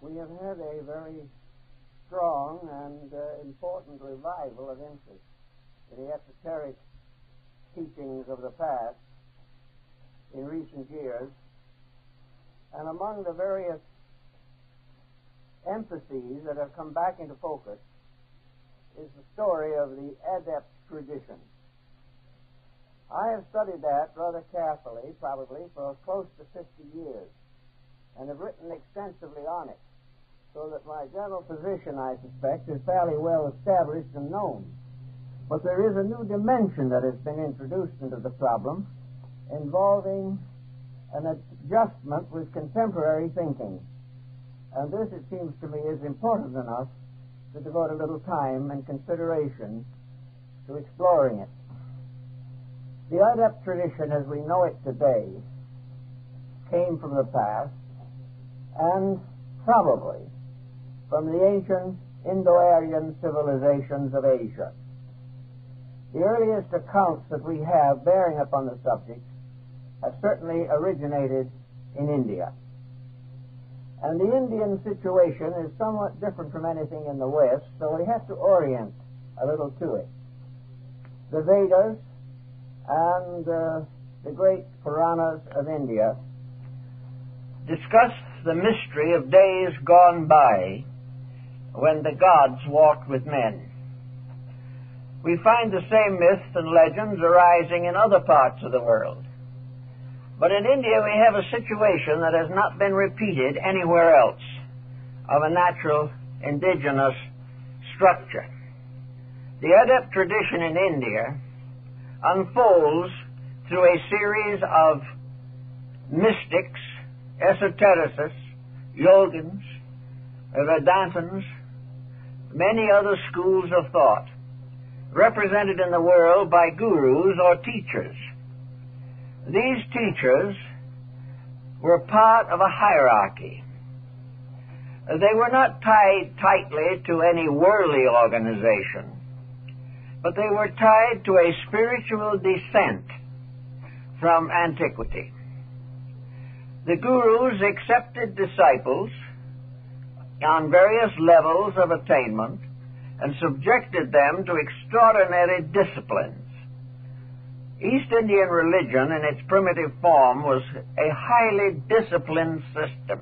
we have had a very strong and uh, important revival of interest in the esoteric teachings of the past in recent years. And among the various emphases that have come back into focus is the story of the adept tradition. I have studied that rather carefully, probably, for close to 50 years, and have written extensively on it, so that my general position, I suspect, is fairly well established and known. But there is a new dimension that has been introduced into the problem involving an adjustment with contemporary thinking. And this, it seems to me, is important enough to devote a little time and consideration to exploring it. The adept tradition as we know it today came from the past and probably from the ancient Indo-Aryan civilizations of Asia. The earliest accounts that we have bearing upon the subject have certainly originated in India. And the Indian situation is somewhat different from anything in the West, so we have to orient a little to it. The Vedas and uh, the great Puranas of India discuss the mystery of days gone by when the gods walked with men. We find the same myths and legends arising in other parts of the world. But in India, we have a situation that has not been repeated anywhere else of a natural indigenous structure. The adept tradition in India unfolds through a series of mystics, esotericists, yogins, Vedantins, many other schools of thought, represented in the world by gurus or teachers these teachers were part of a hierarchy. They were not tied tightly to any worldly organization, but they were tied to a spiritual descent from antiquity. The gurus accepted disciples on various levels of attainment and subjected them to extraordinary disciplines East Indian religion in its primitive form was a highly disciplined system.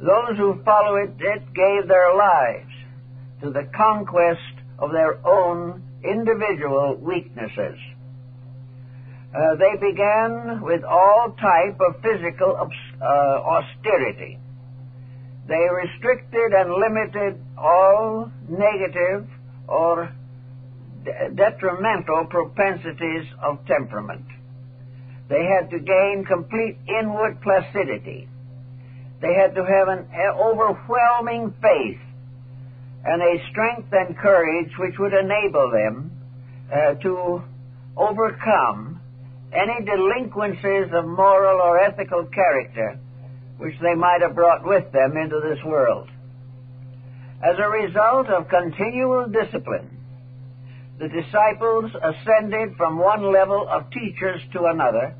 Those who followed it gave their lives to the conquest of their own individual weaknesses. Uh, they began with all type of physical uh, austerity. They restricted and limited all negative or detrimental propensities of temperament. They had to gain complete inward placidity. They had to have an overwhelming faith and a strength and courage which would enable them uh, to overcome any delinquencies of moral or ethical character which they might have brought with them into this world. As a result of continual discipline, the disciples ascended from one level of teachers to another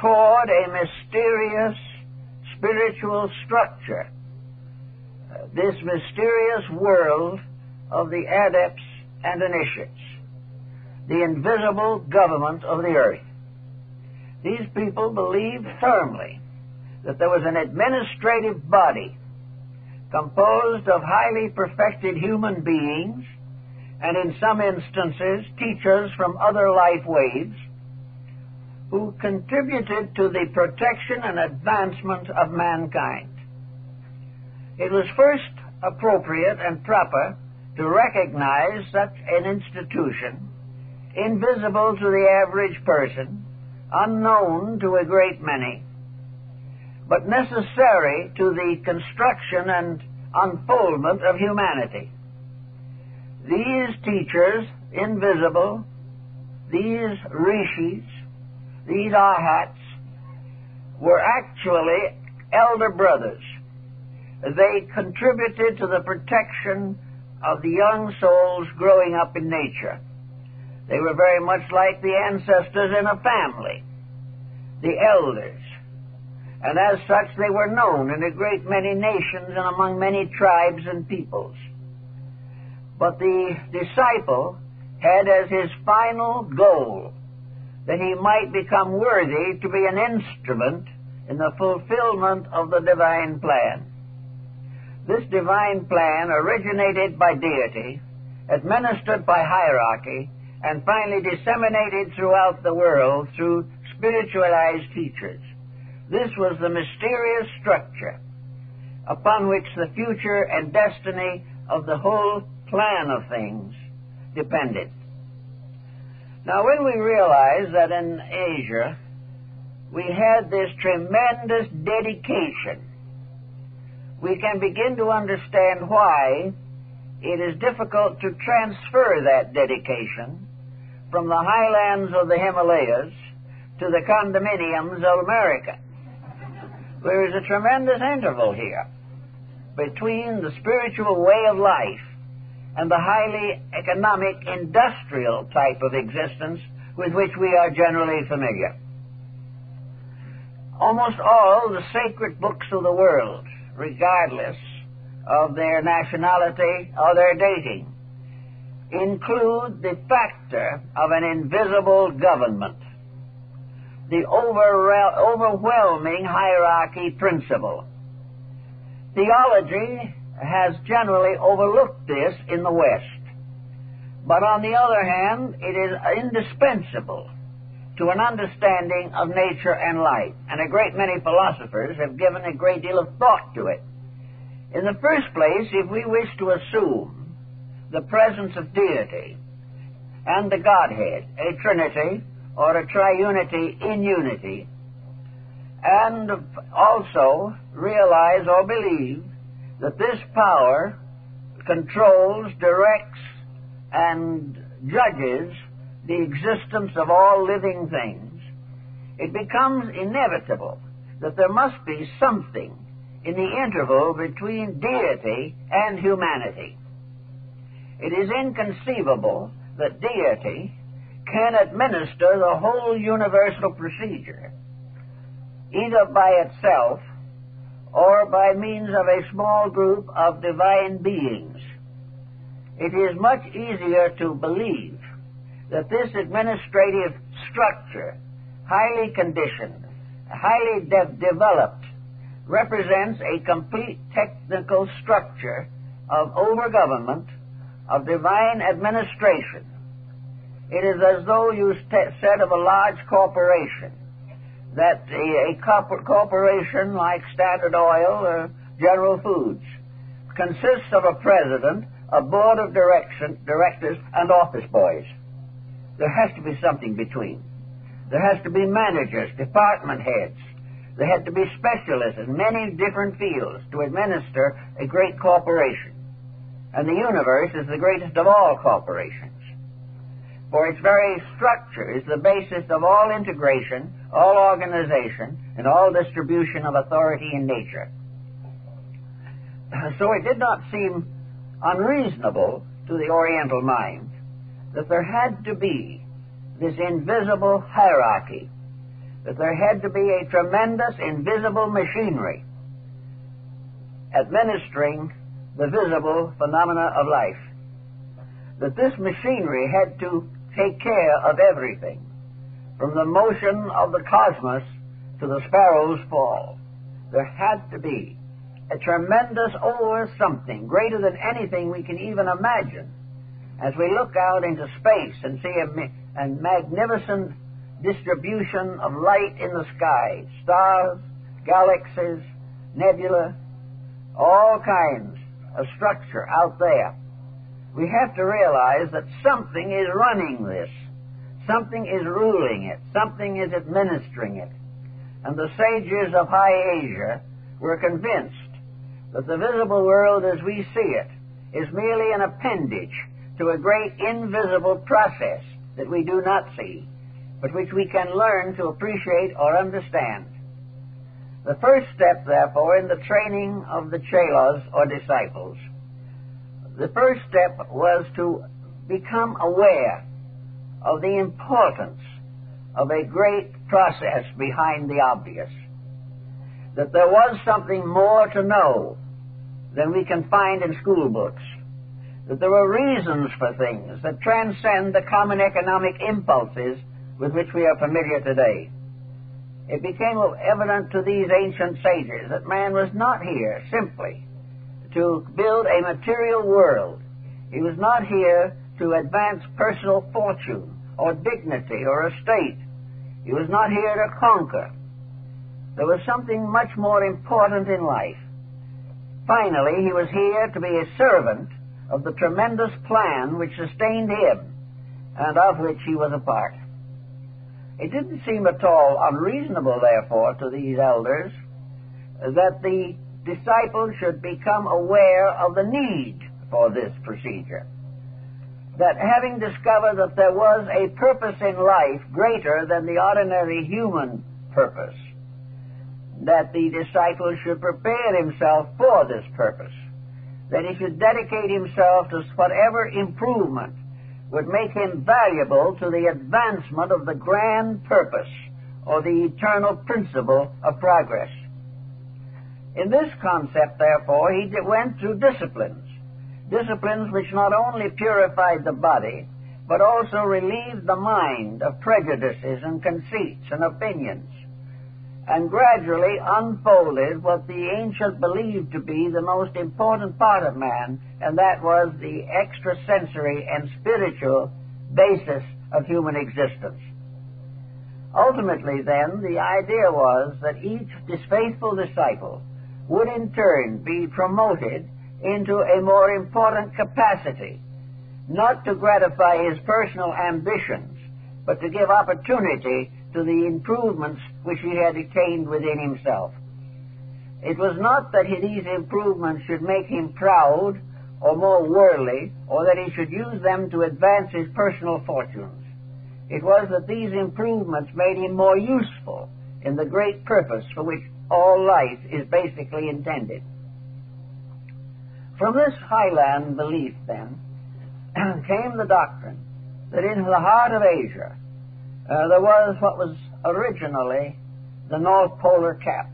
toward a mysterious spiritual structure. This mysterious world of the adepts and initiates, the invisible government of the earth. These people believed firmly that there was an administrative body composed of highly perfected human beings and in some instances teachers from other life waves who contributed to the protection and advancement of mankind. It was first appropriate and proper to recognize such an institution, invisible to the average person, unknown to a great many, but necessary to the construction and unfoldment of humanity. These teachers, invisible, these rishis, these arhats, were actually elder brothers. They contributed to the protection of the young souls growing up in nature. They were very much like the ancestors in a family, the elders. And as such they were known in a great many nations and among many tribes and peoples. But the disciple had as his final goal that he might become worthy to be an instrument in the fulfillment of the divine plan. This divine plan originated by deity, administered by hierarchy, and finally disseminated throughout the world through spiritualized teachers. This was the mysterious structure upon which the future and destiny of the whole plan of things depended. Now, when we realize that in Asia we had this tremendous dedication, we can begin to understand why it is difficult to transfer that dedication from the highlands of the Himalayas to the condominiums of America. There is a tremendous interval here between the spiritual way of life and the highly economic industrial type of existence with which we are generally familiar. Almost all the sacred books of the world, regardless of their nationality or their dating, include the factor of an invisible government the overwhelming hierarchy principle. Theology has generally overlooked this in the West. But on the other hand, it is indispensable to an understanding of nature and life, and a great many philosophers have given a great deal of thought to it. In the first place, if we wish to assume the presence of deity and the Godhead, a Trinity, or a triunity in unity, and also realize or believe that this power controls, directs, and judges the existence of all living things, it becomes inevitable that there must be something in the interval between deity and humanity. It is inconceivable that deity can administer the whole universal procedure, either by itself or by means of a small group of divine beings. It is much easier to believe that this administrative structure, highly conditioned, highly de- developed, represents a complete technical structure of overgovernment, of divine administration, it is as though you said of a large corporation that a, a corporation like Standard Oil or General Foods consists of a president, a board of direction, directors, and office boys. There has to be something between. There has to be managers, department heads. There have to be specialists in many different fields to administer a great corporation. And the universe is the greatest of all corporations for its very structure is the basis of all integration, all organization, and all distribution of authority in nature. So it did not seem unreasonable to the Oriental mind that there had to be this invisible hierarchy, that there had to be a tremendous invisible machinery administering the visible phenomena of life. That this machinery had to take care of everything, from the motion of the cosmos to the sparrow's fall. There had to be a tremendous over something, greater than anything we can even imagine, as we look out into space and see a, a magnificent distribution of light in the sky, stars, galaxies, nebula, all kinds of structure out there we have to realize that something is running this. Something is ruling it. Something is administering it. And the sages of High Asia were convinced that the visible world as we see it is merely an appendage to a great invisible process that we do not see, but which we can learn to appreciate or understand. The first step, therefore, in the training of the chelas or disciples the first step was to become aware of the importance of a great process behind the obvious. that there was something more to know than we can find in school books, that there were reasons for things that transcend the common economic impulses with which we are familiar today. It became evident to these ancient sages that man was not here simply to build a material world. He was not here to advance personal fortune or dignity or estate. He was not here to conquer. There was something much more important in life. Finally, he was here to be a servant of the tremendous plan which sustained him and of which he was a part. It didn't seem at all unreasonable, therefore, to these elders that the disciples should become aware of the need for this procedure. That having discovered that there was a purpose in life greater than the ordinary human purpose, that the disciple should prepare himself for this purpose, that he should dedicate himself to whatever improvement would make him valuable to the advancement of the grand purpose or the eternal principle of progress. In this concept, therefore, he went through disciplines, disciplines which not only purified the body, but also relieved the mind of prejudices and conceits and opinions and gradually unfolded what the ancients believed to be the most important part of man, and that was the extrasensory and spiritual basis of human existence. Ultimately, then, the idea was that each faithful disciple would in turn be promoted into a more important capacity, not to gratify his personal ambitions, but to give opportunity to the improvements which he had attained within himself. It was not that these improvements should make him proud or more worldly, or that he should use them to advance his personal fortunes. It was that these improvements made him more useful in the great purpose for which all life is basically intended. From this highland belief, then, came the doctrine that in the heart of Asia uh, there was what was originally the North Polar Cap,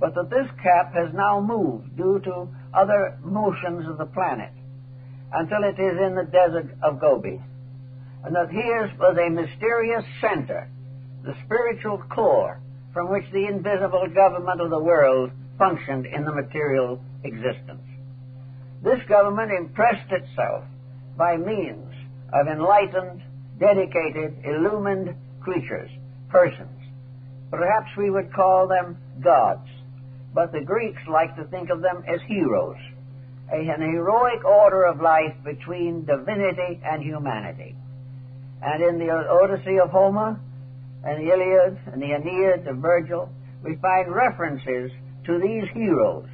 but that this cap has now moved due to other motions of the planet until it is in the desert of Gobi. And that here was a mysterious center, the spiritual core from which the invisible government of the world functioned in the material existence. This government impressed itself by means of enlightened dedicated, illumined creatures, persons. Perhaps we would call them gods, but the Greeks like to think of them as heroes, an heroic order of life between divinity and humanity. And in the Odyssey of Homer, and the Iliad, and the Aeneid of Virgil, we find references to these heroes,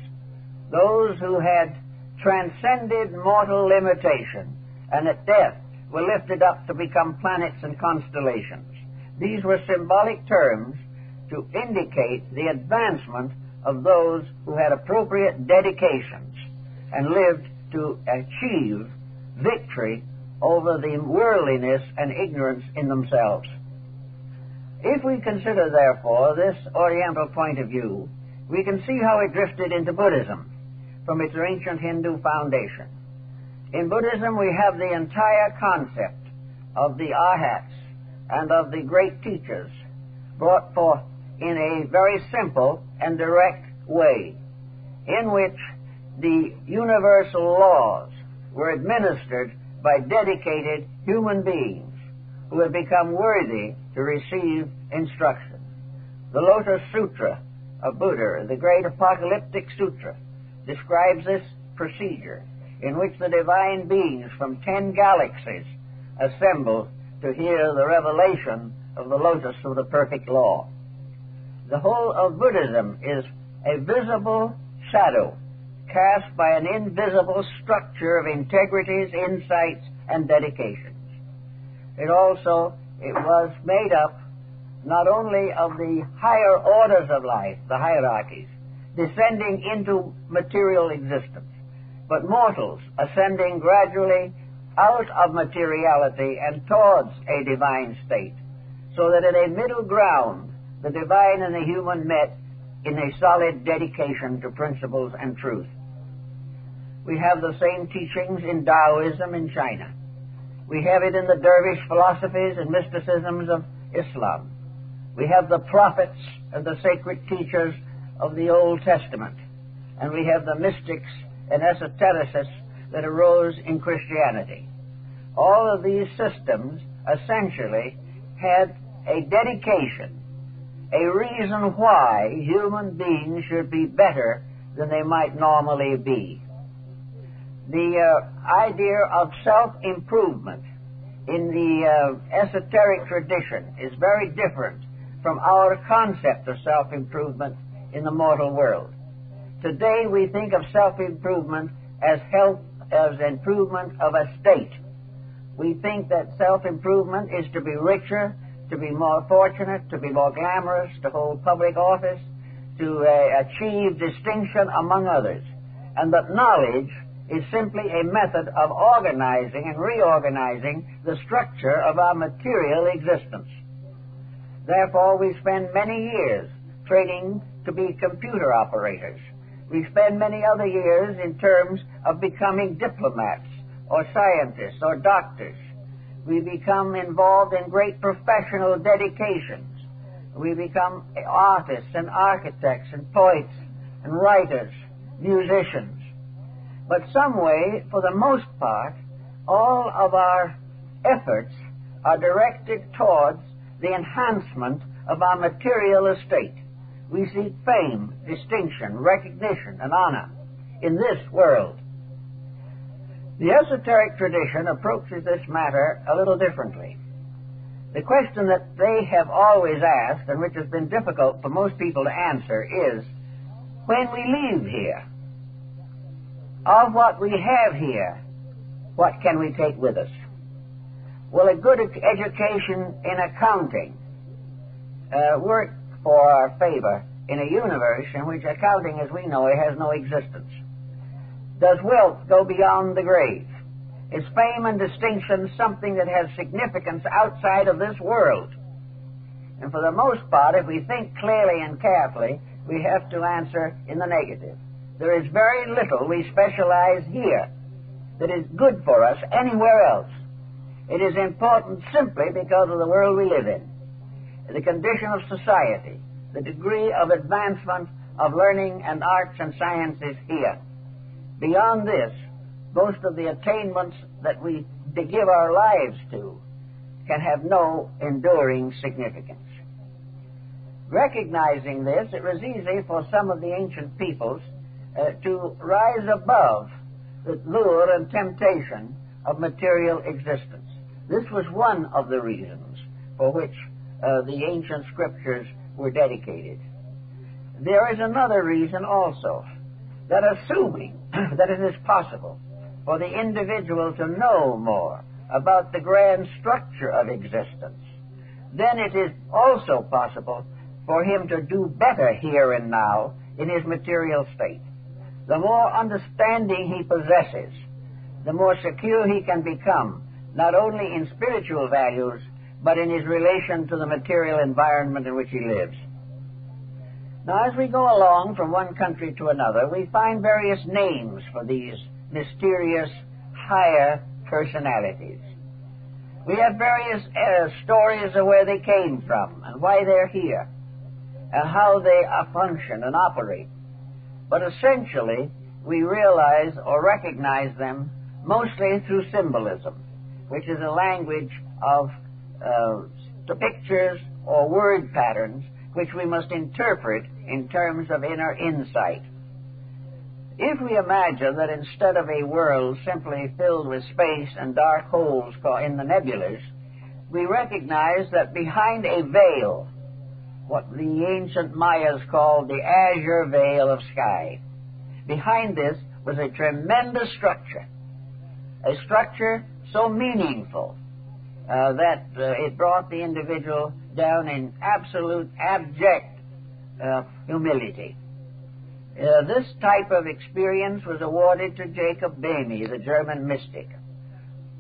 those who had transcended mortal limitation, and at death were lifted up to become planets and constellations. These were symbolic terms to indicate the advancement of those who had appropriate dedications and lived to achieve victory over the worldliness and ignorance in themselves. If we consider, therefore, this Oriental point of view, we can see how it drifted into Buddhism from its ancient Hindu foundation. In Buddhism, we have the entire concept of the arhats and of the great teachers brought forth in a very simple and direct way, in which the universal laws were administered by dedicated human beings who had become worthy to receive instruction. The Lotus Sutra of Buddha, the great apocalyptic sutra, describes this procedure in which the divine beings from ten galaxies assemble to hear the revelation of the lotus of the perfect law. The whole of Buddhism is a visible shadow cast by an invisible structure of integrities, insights, and dedications. It also it was made up not only of the higher orders of life, the hierarchies, descending into material existence, but mortals ascending gradually out of materiality and towards a divine state, so that at a middle ground the divine and the human met in a solid dedication to principles and truth. We have the same teachings in Taoism in China. We have it in the dervish philosophies and mysticisms of Islam. We have the prophets and the sacred teachers of the Old Testament. And we have the mystics and esotericists that arose in Christianity. All of these systems essentially had a dedication, a reason why human beings should be better than they might normally be. The uh, idea of self improvement in the uh, esoteric tradition is very different from our concept of self improvement in the mortal world. Today we think of self improvement as health, as improvement of a state. We think that self improvement is to be richer, to be more fortunate, to be more glamorous, to hold public office, to uh, achieve distinction among others, and that knowledge is simply a method of organizing and reorganizing the structure of our material existence. Therefore, we spend many years training to be computer operators. We spend many other years in terms of becoming diplomats or scientists or doctors. We become involved in great professional dedications. We become artists and architects and poets and writers, musicians. But some way, for the most part, all of our efforts are directed towards the enhancement of our material estate. We seek fame, distinction, recognition, and honor in this world. The esoteric tradition approaches this matter a little differently. The question that they have always asked, and which has been difficult for most people to answer, is when we leave here, of what we have here, what can we take with us? Will a good education in accounting uh, work for our favor in a universe in which accounting, as we know it, has no existence. Does wealth go beyond the grave? Is fame and distinction something that has significance outside of this world? And for the most part, if we think clearly and carefully, we have to answer in the negative. There is very little we specialize here that is good for us anywhere else. It is important simply because of the world we live in, the condition of society, the degree of advancement of learning and arts and sciences here. Beyond this, most of the attainments that we give our lives to can have no enduring significance. Recognizing this, it was easy for some of the ancient peoples uh, to rise above the lure and temptation of material existence. This was one of the reasons for which uh, the ancient scriptures were dedicated. There is another reason also that assuming that it is possible for the individual to know more about the grand structure of existence, then it is also possible for him to do better here and now in his material state. The more understanding he possesses, the more secure he can become, not only in spiritual values, but in his relation to the material environment in which he lives. Now, as we go along from one country to another, we find various names for these mysterious higher personalities. We have various uh, stories of where they came from and why they're here and how they function and operate. But essentially, we realize or recognize them mostly through symbolism, which is a language of uh, pictures or word patterns which we must interpret in terms of inner insight. If we imagine that instead of a world simply filled with space and dark holes in the nebulas, we recognize that behind a veil, what the ancient Mayas called the azure veil of sky, behind this was a tremendous structure, a structure so meaningful uh, that uh, it brought the individual down in absolute abject uh, humility. Uh, this type of experience was awarded to Jacob Boehme, the German mystic,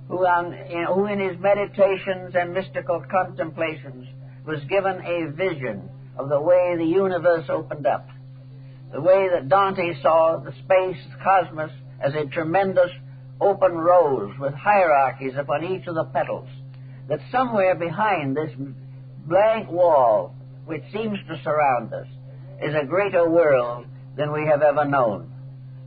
who, on, in, who in his meditations and mystical contemplations was given a vision of the way the universe opened up, the way that Dante saw the space, the cosmos, as a tremendous open rose with hierarchies upon each of the petals, that somewhere behind this blank wall which seems to surround us is a greater world than we have ever known.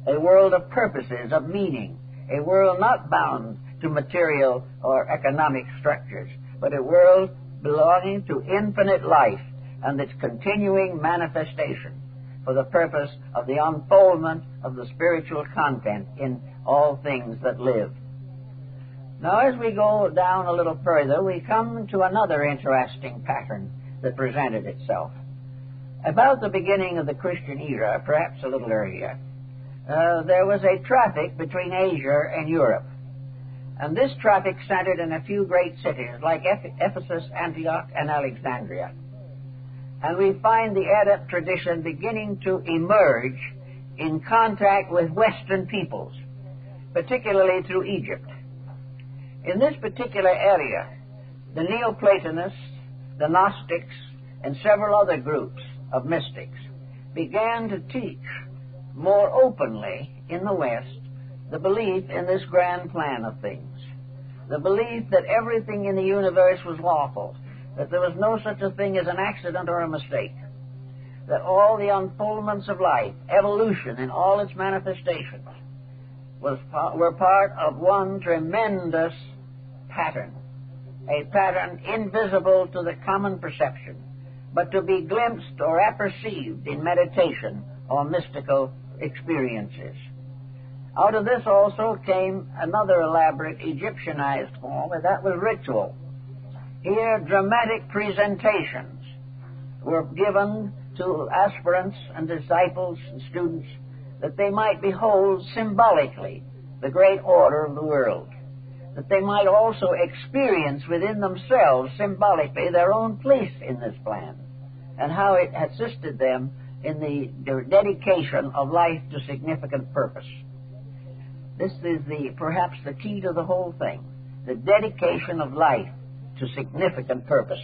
A world of purposes, of meaning, a world not bound to material or economic structures, but a world belonging to infinite life and its continuing manifestation for the purpose of the unfoldment of the spiritual content in all things that live. Now, as we go down a little further, we come to another interesting pattern that presented itself. About the beginning of the Christian era, perhaps a little earlier, uh, there was a traffic between Asia and Europe. And this traffic centered in a few great cities like Ephesus, Antioch, and Alexandria. And we find the adept tradition beginning to emerge in contact with Western peoples, particularly through Egypt. In this particular area, the Neoplatonists, the Gnostics, and several other groups of mystics began to teach more openly in the West the belief in this grand plan of things, the belief that everything in the universe was lawful, that there was no such a thing as an accident or a mistake, that all the unfoldments of life, evolution in all its manifestations, was, were part of one tremendous pattern, a pattern invisible to the common perception, but to be glimpsed or apperceived in meditation or mystical experiences. Out of this also came another elaborate Egyptianized form, and that was ritual. Here, dramatic presentations were given to aspirants and disciples and students that they might behold symbolically the great order of the world that they might also experience within themselves symbolically their own place in this plan and how it assisted them in the dedication of life to significant purpose. This is the perhaps the key to the whole thing, the dedication of life to significant purpose.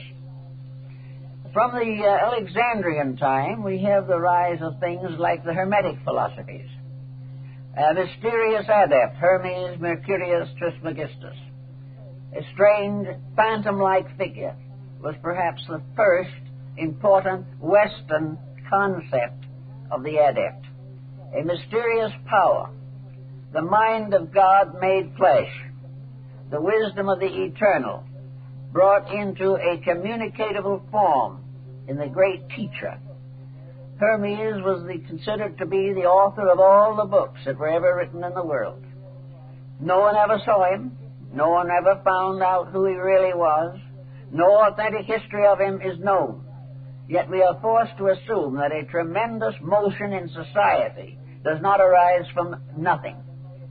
From the uh, Alexandrian time, we have the rise of things like the Hermetic philosophies a mysterious adept, Hermes Mercurius Trismegistus. A strange, phantom-like figure was perhaps the first important Western concept of the adept. A mysterious power, the mind of God made flesh, the wisdom of the eternal, brought into a communicatable form in the great teacher Hermes was the, considered to be the author of all the books that were ever written in the world. No one ever saw him. No one ever found out who he really was. No authentic history of him is known. Yet we are forced to assume that a tremendous motion in society does not arise from nothing.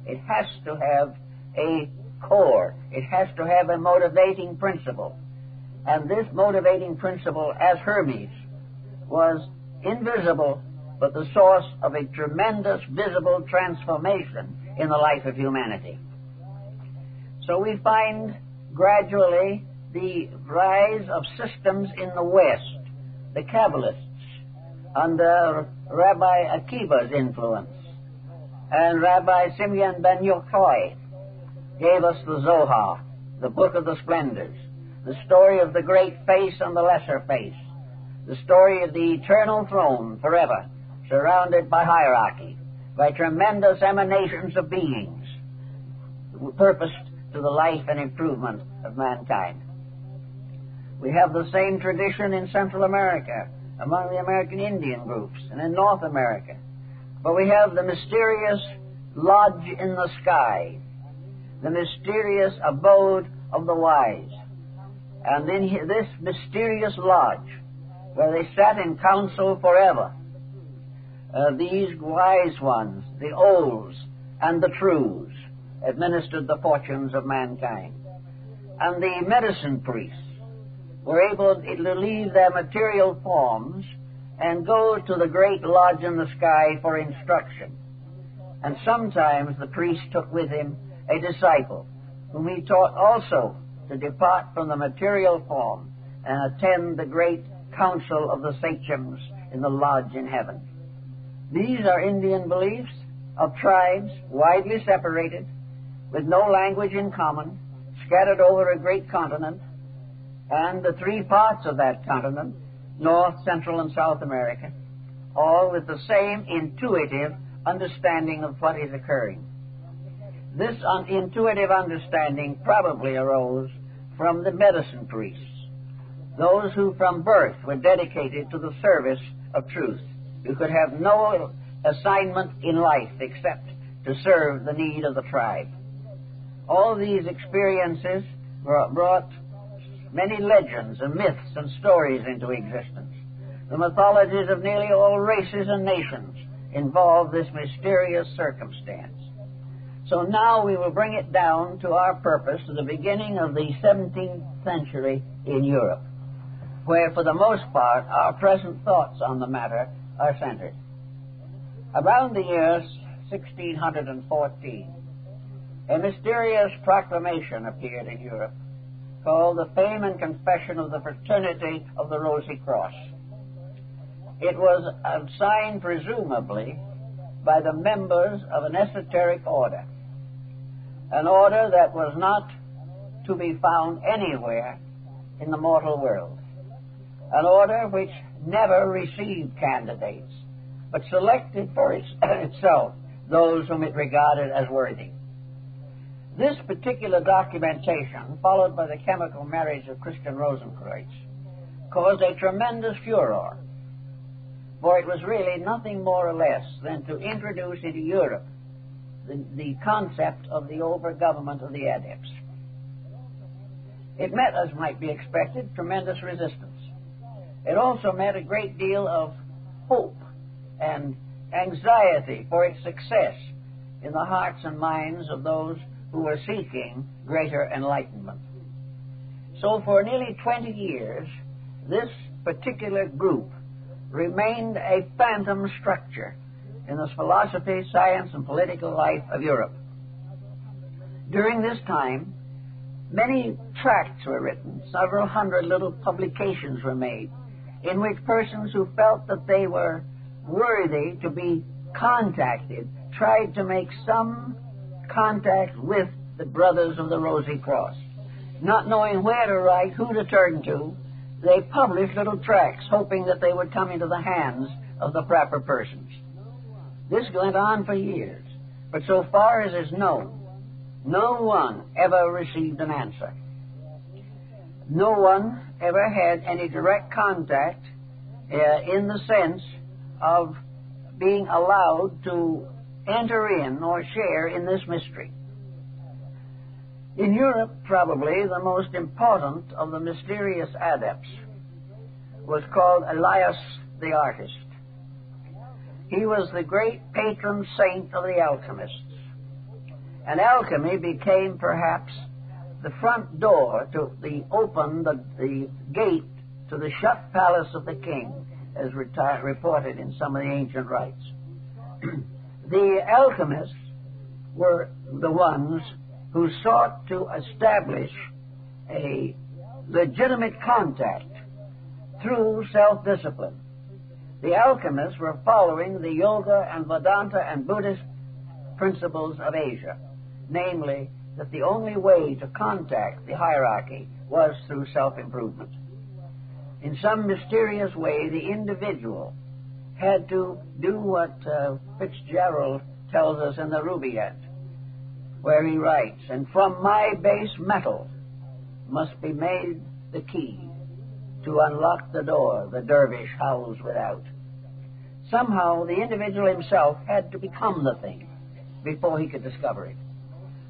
It has to have a core. It has to have a motivating principle. And this motivating principle, as Hermes, was invisible, but the source of a tremendous visible transformation in the life of humanity. So we find gradually the rise of systems in the West, the Kabbalists, under Rabbi Akiva's influence. And Rabbi Simeon ben Yochai gave us the Zohar, the Book of the Splendors, the story of the great face and the lesser face, the story of the eternal throne forever, surrounded by hierarchy, by tremendous emanations of beings, purposed to the life and improvement of mankind. We have the same tradition in Central America, among the American Indian groups, and in North America. But we have the mysterious lodge in the sky, the mysterious abode of the wise. And in this mysterious lodge, where they sat in council forever. Uh, these wise ones, the olds and the trues, administered the fortunes of mankind. And the medicine priests were able to leave their material forms and go to the great lodge in the sky for instruction. And sometimes the priest took with him a disciple, whom he taught also to depart from the material form and attend the great council of the sachems in the lodge in heaven. These are Indian beliefs of tribes widely separated, with no language in common, scattered over a great continent, and the three parts of that continent, North, Central, and South America, all with the same intuitive understanding of what is occurring. This un- intuitive understanding probably arose from the medicine priests, those who from birth were dedicated to the service of truth, who could have no assignment in life except to serve the need of the tribe. All these experiences brought many legends and myths and stories into existence. The mythologies of nearly all races and nations involve this mysterious circumstance. So now we will bring it down to our purpose to the beginning of the 17th century in Europe, where for the most part our present thoughts on the matter are centered. Around the year 1614, a mysterious proclamation appeared in Europe called the Fame and Confession of the Fraternity of the Rosy Cross. It was signed presumably by the members of an esoteric order, an order that was not to be found anywhere in the mortal world, an order which never received candidates, but selected for itself those whom it regarded as worthy. This particular documentation, followed by the chemical marriage of Christian Rosenkreutz, caused a tremendous furor, for it was really nothing more or less than to introduce into Europe the, the concept of the over-government of the adepts. It met, as might be expected, tremendous resistance. It also met a great deal of hope and anxiety for its success in the hearts and minds of those who were seeking greater enlightenment. So, for nearly 20 years, this particular group remained a phantom structure in the philosophy, science, and political life of Europe. During this time, many tracts were written, several hundred little publications were made, in which persons who felt that they were worthy to be contacted tried to make some contact with the Brothers of the Rosy Cross. Not knowing where to write, who to turn to, they published little tracts, hoping that they would come into the hands of the proper persons. This went on for years, but so far as is known, no one ever received an answer. No one ever had any direct contact uh, in the sense of being allowed to enter in or share in this mystery. In Europe, probably the most important of the mysterious adepts was called Elias the Artist. He was the great patron saint of the alchemists. And alchemy became perhaps the front door to the open the, the gate to the shut palace of the king, as reti- reported in some of the ancient rites. the alchemists were the ones who sought to establish a legitimate contact through self discipline. The alchemists were following the Yoga and Vedanta and Buddhist principles of Asia, namely, that the only way to contact the hierarchy was through self improvement. In some mysterious way, the individual had to do what uh, Fitzgerald tells us in the Rubaiyat, where he writes, And from my base metal must be made the key to unlock the door the dervish howls without. Somehow the individual himself had to become the thing before he could discover it.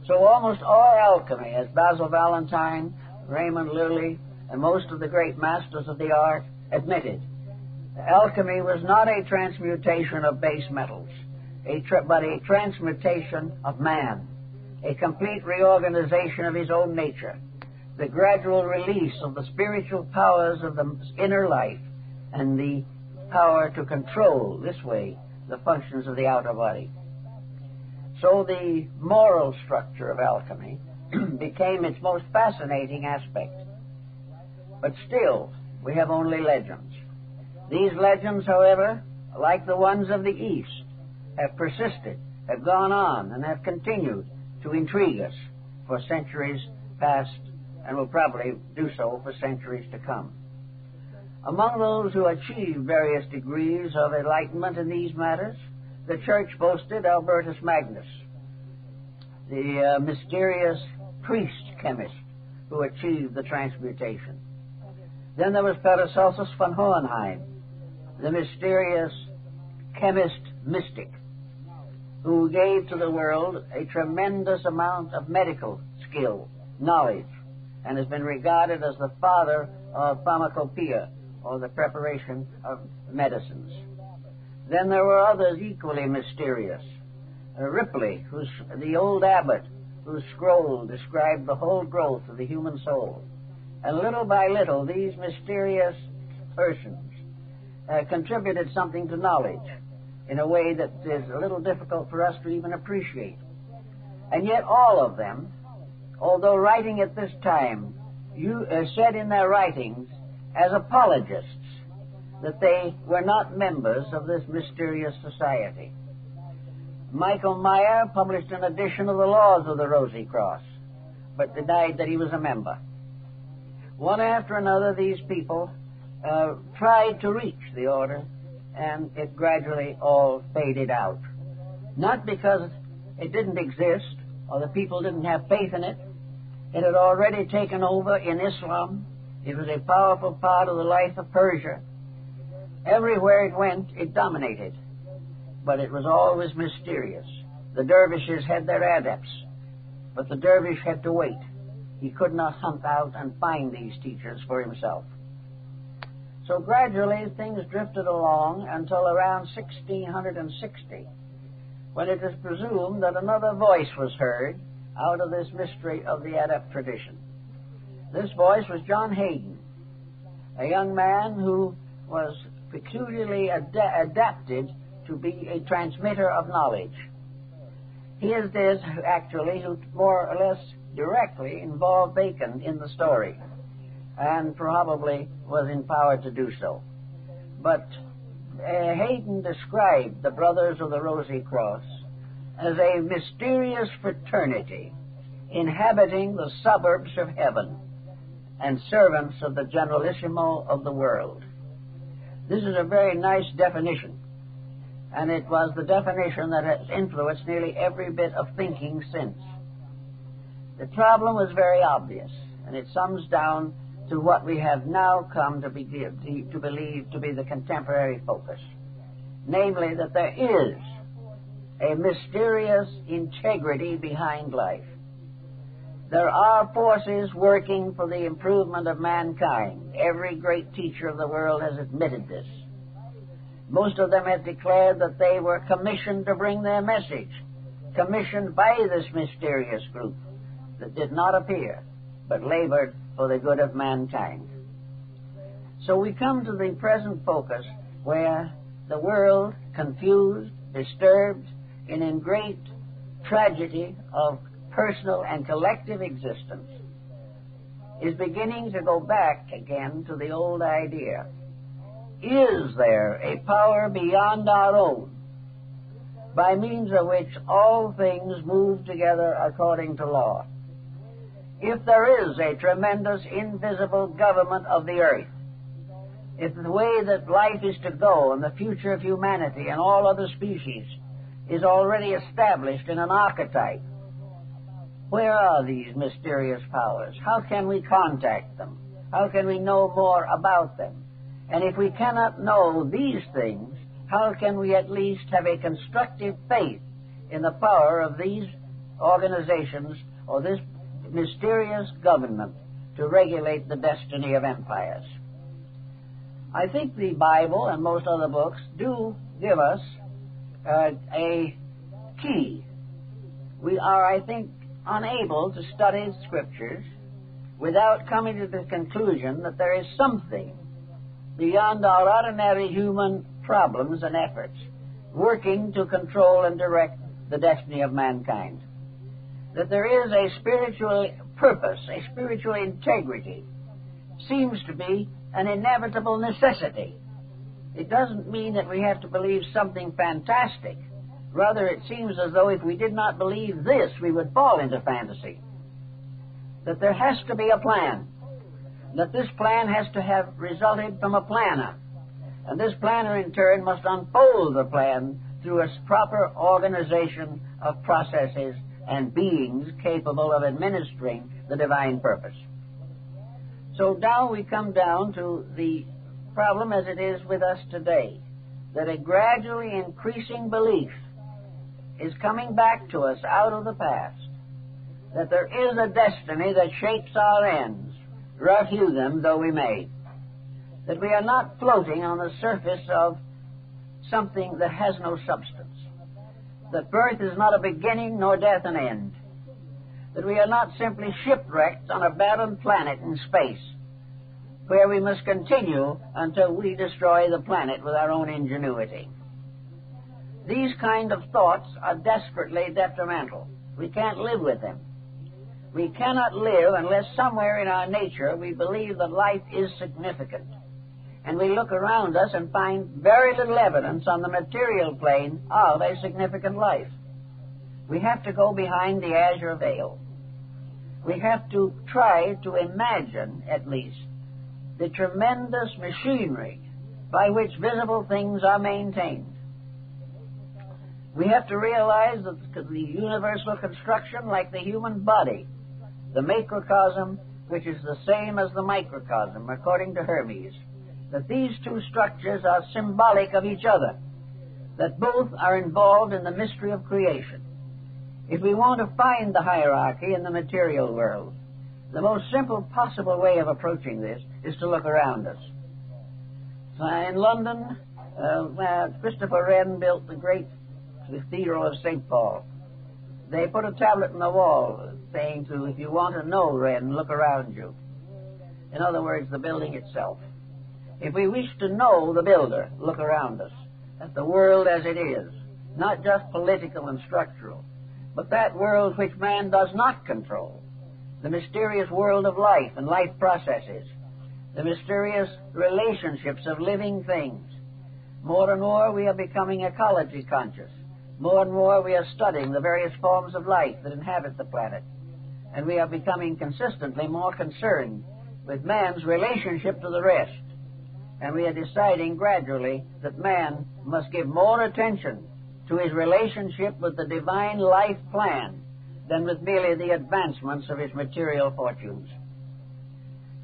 So almost all alchemy, as Basil Valentine, Raymond Lully, and most of the great masters of the art admitted, alchemy was not a transmutation of base metals, a tra- but a transmutation of man, a complete reorganization of his own nature, the gradual release of the spiritual powers of the inner life, and the power to control this way the functions of the outer body. So the moral structure of alchemy became its most fascinating aspect. But still, we have only legends. These legends, however, like the ones of the East, have persisted, have gone on, and have continued to intrigue us for centuries past and will probably do so for centuries to come. Among those who achieved various degrees of enlightenment in these matters, the church boasted Albertus Magnus, the uh, mysterious priest chemist who achieved the transmutation. Then there was Paracelsus von Hohenheim, the mysterious chemist mystic, who gave to the world a tremendous amount of medical skill, knowledge, and has been regarded as the father of pharmacopoeia, or the preparation of medicines. Then there were others equally mysterious. Uh, Ripley, who's the old abbot, whose scroll described the whole growth of the human soul. And little by little, these mysterious persons uh, contributed something to knowledge in a way that is a little difficult for us to even appreciate. And yet, all of them, although writing at this time, you uh, said in their writings as apologists that they were not members of this mysterious society. Michael Maier published an edition of the Laws of the Rosy Cross, but denied that he was a member. One after another, these people uh, tried to reach the order, and it gradually all faded out. Not because it didn't exist or the people didn't have faith in it. It had already taken over in Islam. It was a powerful part of the life of Persia. Everywhere it went, it dominated. But it was always mysterious. The dervishes had their adepts, but the dervish had to wait. He could not hunt out and find these teachers for himself. So gradually things drifted along until around 1660, when it is presumed that another voice was heard out of this mystery of the adept tradition. This voice was John Heydon, a young man who was peculiarly ad- adapted to be a transmitter of knowledge. He is this, actually, who more or less directly involved Bacon in the story and probably was empowered to do so. But uh, Heydon described the Brothers of the Rosy Cross as a mysterious fraternity inhabiting the suburbs of heaven and servants of the Generalissimo of the world. This is a very nice definition, and it was the definition that has influenced nearly every bit of thinking since. The problem was very obvious, and it sums down to what we have now come to, be, to believe to be the contemporary focus. Namely, that there is a mysterious integrity behind life. There are forces working for the improvement of mankind. Every great teacher of the world has admitted this. Most of them have declared that they were commissioned to bring their message, commissioned by this mysterious group that did not appear, but labored for the good of mankind. So we come to the present focus where the world, confused, disturbed, and in great tragedy of personal and collective existence, is beginning to go back again to the old idea. Is there a power beyond our own by means of which all things move together according to law? If there is a tremendous invisible government of the earth, if the way that life is to go and the future of humanity and all other species is already established in an archetype, where are these mysterious powers? How can we contact them? How can we know more about them? And if we cannot know these things, how can we at least have a constructive faith in the power of these organizations or this mysterious government to regulate the destiny of empires. I think the Bible and most other books do give us uh, a key. We are, I think, unable to study scriptures without coming to the conclusion that there is something beyond our ordinary human problems and efforts working to control and direct the destiny of mankind that there is a spiritual purpose, a spiritual integrity, seems to be an inevitable necessity. It doesn't mean that we have to believe something fantastic. Rather, it seems as though if we did not believe this, we would fall into fantasy. That there has to be a plan. That this plan has to have resulted from a planner. And this planner, in turn, must unfold the plan through a proper organization of processes and beings capable of administering the divine purpose. So now we come down to the problem as it is with us today that a gradually increasing belief is coming back to us out of the past that there is a destiny that shapes our ends, rough hew them though we may. That we are not floating on the surface of something that has no substance. That birth is not a beginning nor death an end. That we are not simply shipwrecked on a barren planet in space, where we must continue until we destroy the planet with our own ingenuity. These kind of thoughts are desperately detrimental. We can't live with them. We cannot live unless somewhere in our nature we believe that life is significant. And we look around us and find very little evidence on the material plane of a significant life. We have to go behind the azure veil. We have to try to imagine, at least, the tremendous machinery by which visible things are maintained. We have to realize that the universal construction, like the human body, the macrocosm, which is the same as the microcosm, according to Hermes, that these two structures are symbolic of each other, that both are involved in the mystery of creation. If we want to find the hierarchy in the material world, the most simple possible way of approaching this is to look around us. So in London, uh, Christopher Wren built the great Cathedral of St. Paul. They put a tablet on the wall saying to, if you want to know Wren, look around you. In other words, the building itself. If we wish to know the builder, look around us at the world as it is, not just political and structural, but that world which man does not control, the mysterious world of life and life processes, the mysterious relationships of living things. More and more we are becoming ecology conscious. More and more we are studying the various forms of life that inhabit the planet and we are becoming consistently more concerned with man's relationship to the rest. And we are deciding gradually that man must give more attention to his relationship with the divine life plan than with merely the advancements of his material fortunes.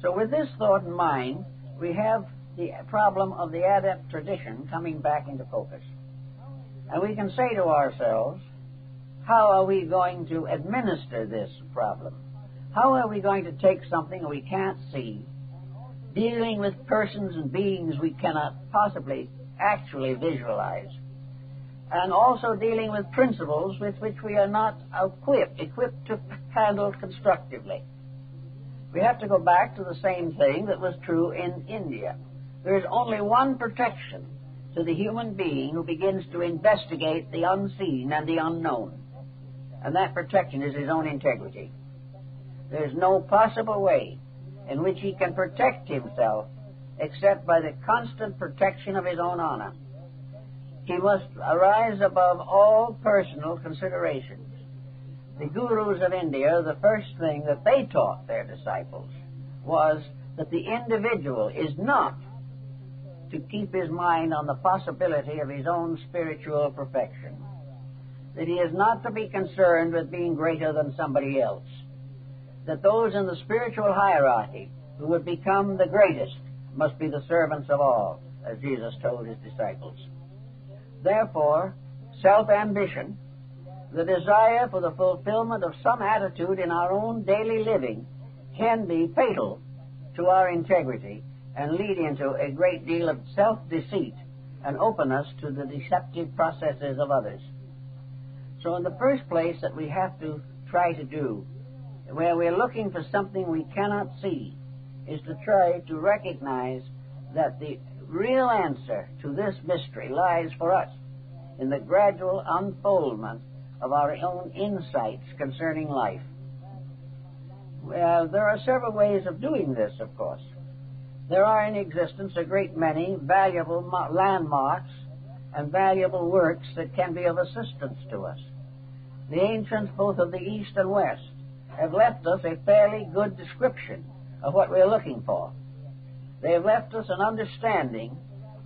So, with this thought in mind, we have the problem of the adept tradition coming back into focus. And we can say to ourselves, how are we going to administer this problem? How are we going to take something we can't see, dealing with persons and beings we cannot possibly actually visualize, and also dealing with principles with which we are not equipped, equipped to handle constructively? We have to go back to the same thing that was true in India. There is only one protection to the human being who begins to investigate the unseen and the unknown and that protection is his own integrity. There's no possible way in which he can protect himself except by the constant protection of his own honor. He must arise above all personal considerations. The gurus of India, the first thing that they taught their disciples was that the individual is not to keep his mind on the possibility of his own spiritual perfection that he is not to be concerned with being greater than somebody else. That those in the spiritual hierarchy who would become the greatest must be the servants of all, as Jesus told his disciples. Therefore, self ambition, the desire for the fulfillment of some attitude in our own daily living, can be fatal to our integrity and lead into a great deal of self deceit and openness to the deceptive processes of others. So, in the first place, that we have to try to do, where we're looking for something we cannot see, is to try to recognize that the real answer to this mystery lies for us in the gradual unfoldment of our own insights concerning life. Well, there are several ways of doing this, of course. There are in existence a great many valuable landmarks and valuable works that can be of assistance to us. The ancients, both of the East and West, have left us a fairly good description of what we're looking for. They have left us an understanding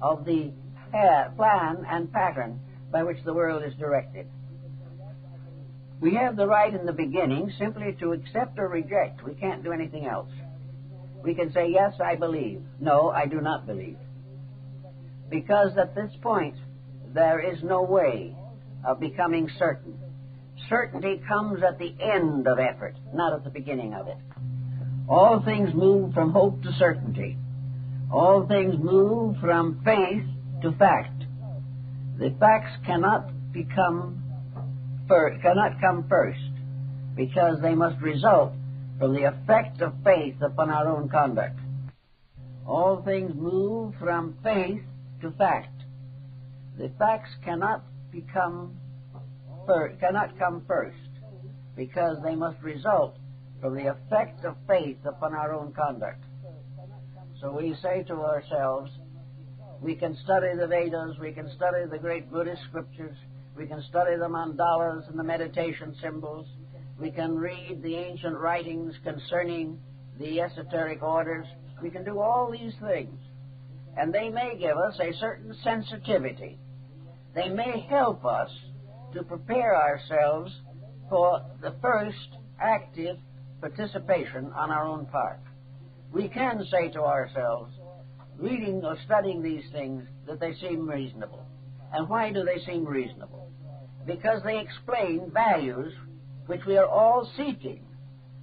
of the plan and pattern by which the world is directed. We have the right in the beginning simply to accept or reject. We can't do anything else. We can say, yes, I believe. No, I do not believe. Because at this point, there is no way of becoming certain. Certainty comes at the end of effort, not at the beginning of it. All things move from hope to certainty. All things move from faith to fact. The facts cannot become fir- cannot come first because they must result from the effect of faith upon our own conduct. All things move from faith to fact. The facts cannot become fir- cannot come first because they must result from the effect of faith upon our own conduct. So we say to ourselves, we can study the Vedas, we can study the great Buddhist scriptures, we can study the mandalas and the meditation symbols, we can read the ancient writings concerning the esoteric orders, we can do all these things. And they may give us a certain sensitivity. They may help us to prepare ourselves for the first active participation on our own part we can say to ourselves, reading or studying these things, that they seem reasonable. And why do they seem reasonable? Because they explain values which we are all seeking,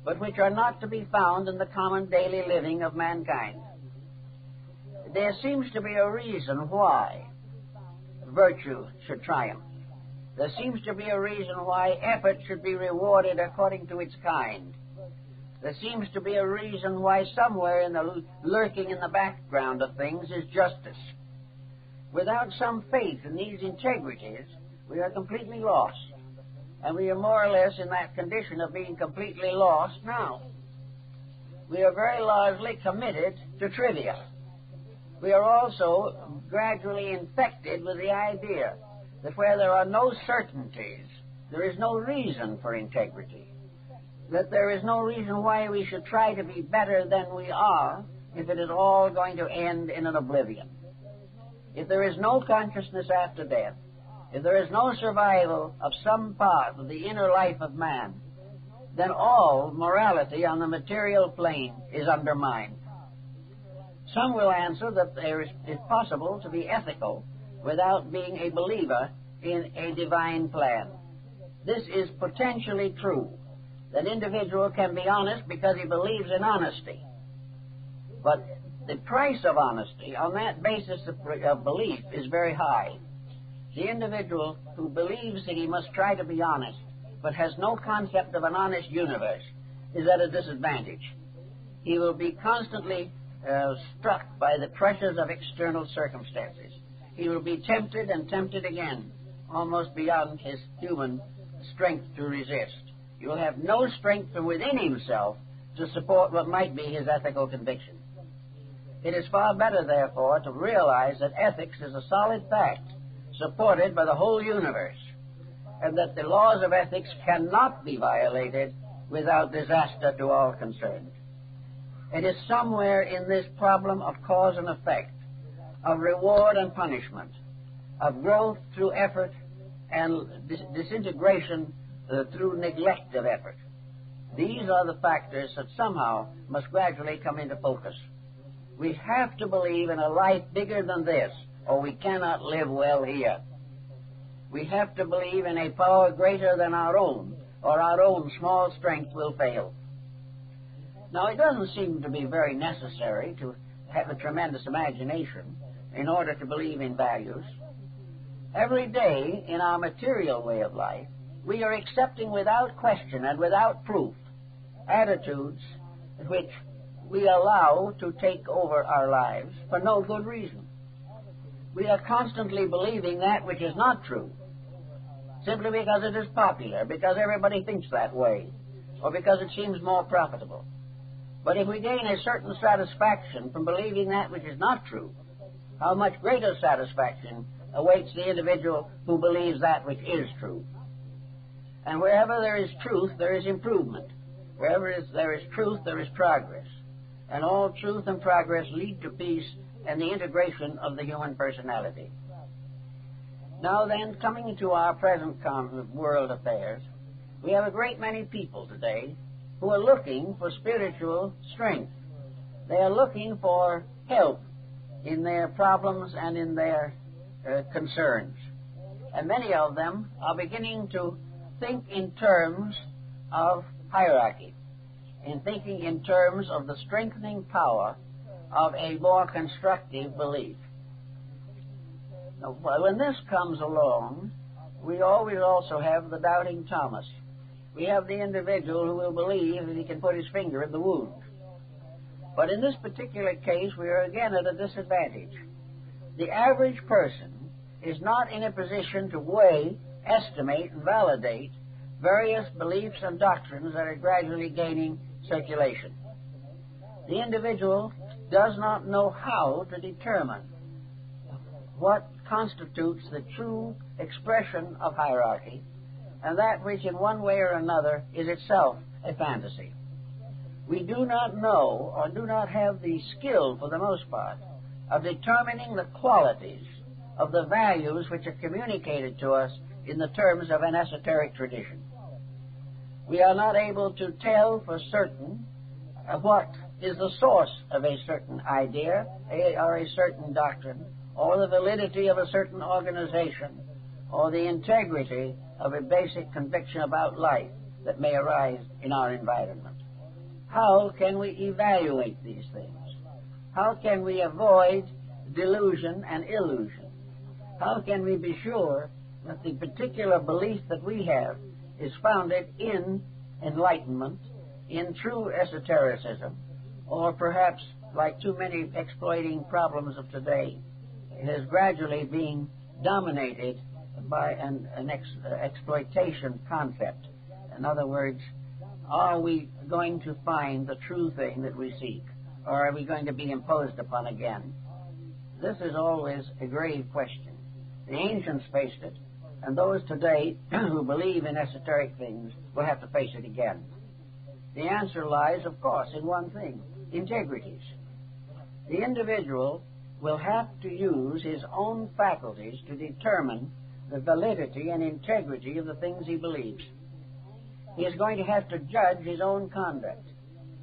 but which are not to be found in the common daily living of mankind. There seems to be a reason why virtue should triumph. There seems to be a reason why effort should be rewarded according to its kind. There seems to be a reason why somewhere in the lurking in the background of things is justice. Without some faith in these integrities, we are completely lost. And we are more or less in that condition of being completely lost now. We are very largely committed to trivia. We are also gradually infected with the idea that where there are no certainties, there is no reason for integrity that there is no reason why we should try to be better than we are if it is all going to end in an oblivion. If there is no consciousness after death, if there is no survival of some part of the inner life of man, then all morality on the material plane is undermined. Some will answer that there is it's possible to be ethical without being a believer in a divine plan. This is potentially true. That individual can be honest because he believes in honesty. But the price of honesty on that basis of, of belief is very high. The individual who believes that he must try to be honest but has no concept of an honest universe is at a disadvantage. He will be constantly uh, struck by the pressures of external circumstances. He will be tempted and tempted again, almost beyond his human strength to resist. He will have no strength from within himself to support what might be his ethical conviction. It is far better, therefore, to realize that ethics is a solid fact supported by the whole universe, and that the laws of ethics cannot be violated without disaster to all concerned. It is somewhere in this problem of cause and effect, of reward and punishment, of growth through effort and dis- disintegration uh, through neglect of effort. These are the factors that somehow must gradually come into focus. We have to believe in a life bigger than this, or we cannot live well here. We have to believe in a power greater than our own, or our own small strength will fail. Now, it doesn't seem to be very necessary to have a tremendous imagination in order to believe in values. Every day in our material way of life, we are accepting without question and without proof attitudes which we allow to take over our lives for no good reason. We are constantly believing that which is not true, simply because it is popular, because everybody thinks that way, or because it seems more profitable. But if we gain a certain satisfaction from believing that which is not true, how much greater satisfaction awaits the individual who believes that which is true. And wherever there is truth, there is improvement. Wherever there is truth, there is progress. And all truth and progress lead to peace and the integration of the human personality. Now then, coming to our present world affairs, we have a great many people today who are looking for spiritual strength. They are looking for help in their problems and in their uh, concerns. And many of them are beginning to think in terms of hierarchy, in thinking in terms of the strengthening power of a more constructive belief. Now, when this comes along, we always also have the doubting Thomas. We have the individual who will believe that he can put his finger in the wound. But in this particular case, we are again at a disadvantage. The average person is not in a position to weigh, estimate, and validate various beliefs and doctrines that are gradually gaining circulation. The individual does not know how to determine what constitutes the true expression of hierarchy and that which in one way or another is itself a fantasy we do not know or do not have the skill, for the most part, of determining the qualities of the values which are communicated to us in the terms of an esoteric tradition. We are not able to tell for certain uh, what is the source of a certain idea or a certain doctrine, or the validity of a certain organization, or the integrity of a basic conviction about life that may arise in our environment. How can we evaluate these things? How can we avoid delusion and illusion? How can we be sure that the particular belief that we have is founded in enlightenment, in true esotericism, or perhaps, like too many exploiting problems of today, is gradually being dominated by an, an ex, uh, exploitation concept. In other words, are we going to find the true thing that we seek? Or are we going to be imposed upon again? This is always a grave question. The ancients faced it, and those today who believe in esoteric things will have to face it again. The answer lies, of course, in one thing integrities. The individual will have to use his own faculties to determine the validity and integrity of the things he believes. He is going to have to judge his own conduct.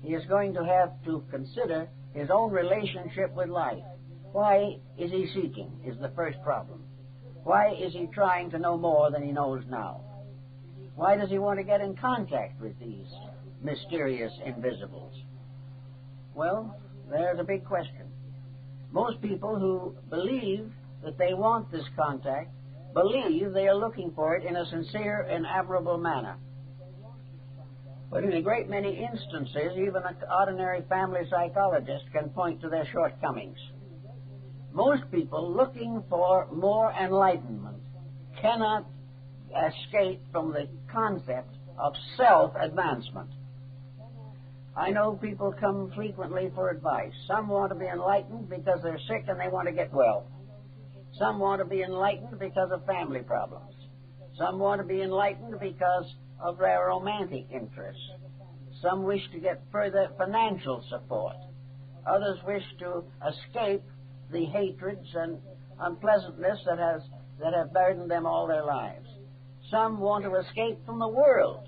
He is going to have to consider his own relationship with life. Why is he seeking? Is the first problem. Why is he trying to know more than he knows now? Why does he want to get in contact with these mysterious invisibles? Well, there's a big question. Most people who believe that they want this contact believe they are looking for it in a sincere and admirable manner. But in a great many instances, even an ordinary family psychologist can point to their shortcomings. Most people looking for more enlightenment cannot escape from the concept of self advancement. I know people come frequently for advice. Some want to be enlightened because they're sick and they want to get well. Some want to be enlightened because of family problems. Some want to be enlightened because of their romantic interests. Some wish to get further financial support. Others wish to escape the hatreds and unpleasantness that has that have burdened them all their lives. Some want to escape from the world.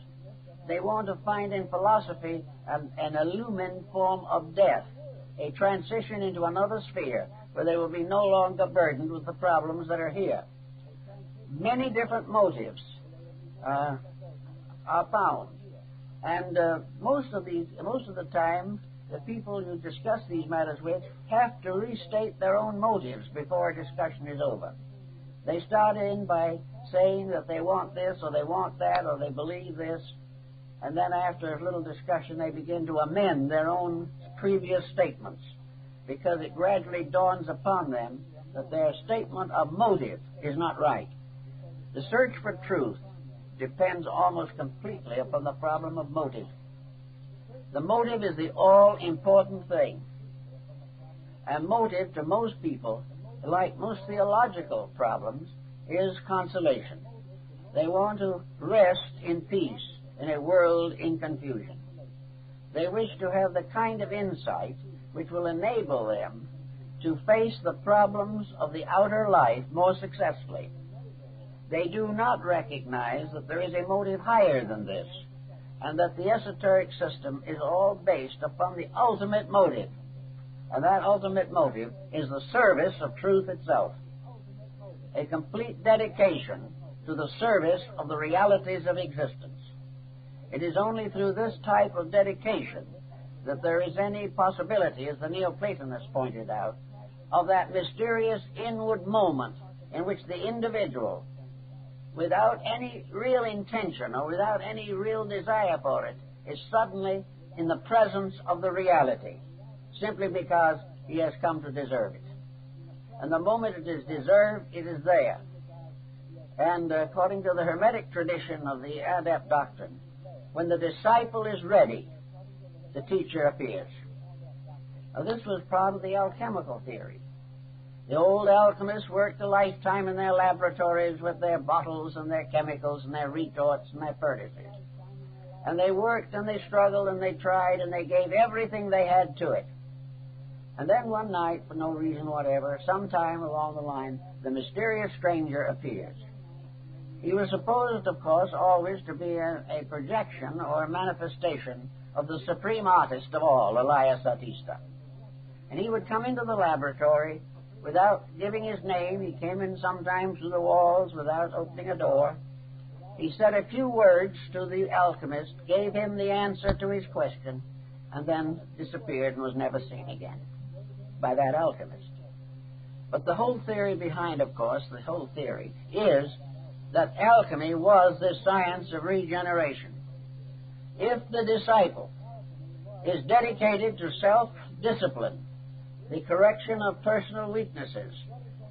They want to find in philosophy an, an illumined form of death, a transition into another sphere where they will be no longer burdened with the problems that are here. Many different motives. Uh, are found. And uh, most of these, most of the time, the people you discuss these matters with have to restate their own motives before a discussion is over. They start in by saying that they want this or they want that or they believe this, and then after a little discussion, they begin to amend their own previous statements because it gradually dawns upon them that their statement of motive is not right. The search for truth depends almost completely upon the problem of motive. The motive is the all important thing. And motive to most people, like most theological problems, is consolation. They want to rest in peace in a world in confusion. They wish to have the kind of insight which will enable them to face the problems of the outer life more successfully. They do not recognize that there is a motive higher than this, and that the esoteric system is all based upon the ultimate motive. And that ultimate motive is the service of truth itself. A complete dedication to the service of the realities of existence. It is only through this type of dedication that there is any possibility, as the Neoplatonists pointed out, of that mysterious inward moment in which the individual, without any real intention or without any real desire for it, is suddenly in the presence of the reality, simply because he has come to deserve it. And the moment it is deserved, it is there. And according to the Hermetic tradition of the adept doctrine, when the disciple is ready, the teacher appears. Now, this was part of the alchemical theory. The old alchemists worked a lifetime in their laboratories with their bottles and their chemicals and their retorts and their furnaces. And they worked and they struggled and they tried and they gave everything they had to it. And then one night, for no reason whatever, sometime along the line, the mysterious stranger appears. He was supposed, of course, always to be a, a projection or a manifestation of the supreme artist of all, Elias Artista. And he would come into the laboratory without giving his name. He came in sometimes through the walls without opening a door. He said a few words to the alchemist, gave him the answer to his question, and then disappeared and was never seen again by that alchemist. But the whole theory behind, of course, the whole theory is that alchemy was the science of regeneration. If the disciple is dedicated to self discipline, the correction of personal weaknesses,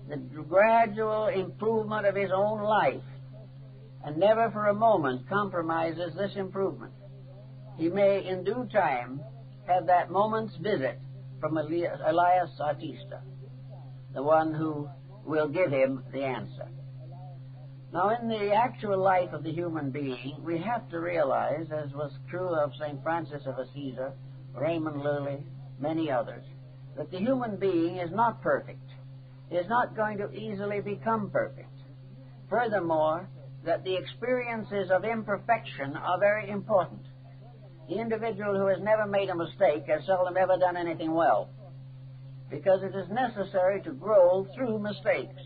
the gradual improvement of his own life, and never for a moment compromises this improvement, he may in due time have that moment's visit from Elias Artista, the one who will give him the answer. Now, in the actual life of the human being, we have to realize, as was true of St. Francis of Assisi, Raymond Lully, many others, that the human being is not perfect, is not going to easily become perfect. Furthermore, that the experiences of imperfection are very important. The individual who has never made a mistake has seldom ever done anything well, because it is necessary to grow through mistakes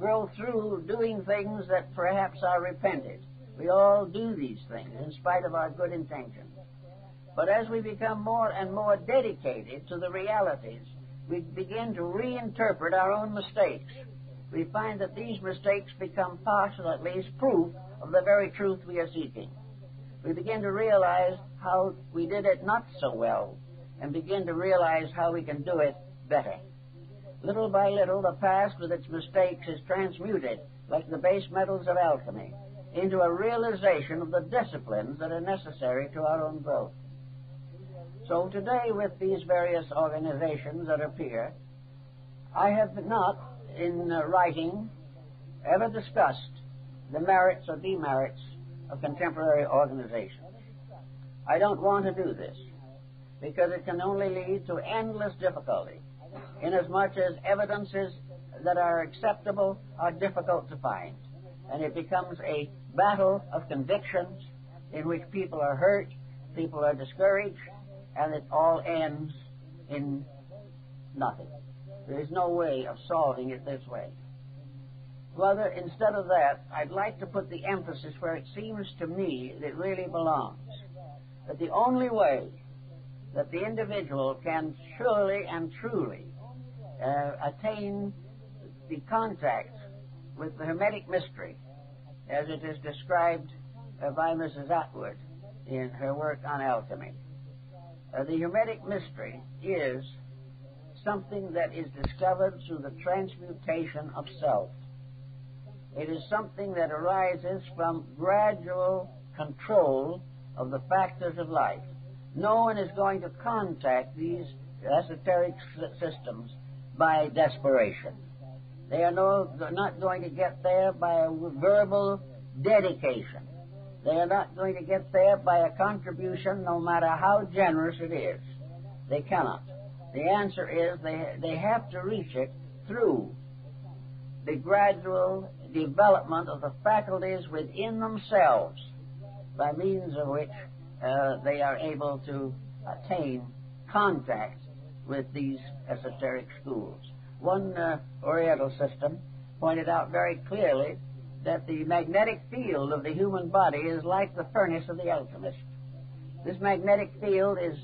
grow through doing things that perhaps are repented. We all do these things in spite of our good intentions. But as we become more and more dedicated to the realities, we begin to reinterpret our own mistakes. We find that these mistakes become partial, at least, proof of the very truth we are seeking. We begin to realize how we did it not so well and begin to realize how we can do it better. Little by little, the past with its mistakes is transmuted, like the base metals of alchemy, into a realization of the disciplines that are necessary to our own growth. So today, with these various organizations that appear, I have not, in uh, writing, ever discussed the merits or demerits of contemporary organizations. I don't want to do this because it can only lead to endless difficulty inasmuch as evidences that are acceptable are difficult to find. And it becomes a battle of convictions in which people are hurt, people are discouraged, and it all ends in nothing. There is no way of solving it this way. Rather, instead of that, I'd like to put the emphasis where it seems to me that it really belongs. That the only way that the individual can surely and truly uh, attain the contact with the Hermetic mystery as it is described uh, by Mrs. Atwood in her work on alchemy. Uh, the Hermetic mystery is something that is discovered through the transmutation of self. It is something that arises from gradual control of the factors of life. No one is going to contact these esoteric systems by desperation. They are no, not going to get there by verbal dedication. They are not going to get there by a contribution, no matter how generous it is. They cannot. The answer is they, they have to reach it through the gradual development of the faculties within themselves by means of which uh, they are able to attain contact with these esoteric schools. One uh, Oriental system pointed out very clearly that the magnetic field of the human body is like the furnace of the alchemist. This magnetic field is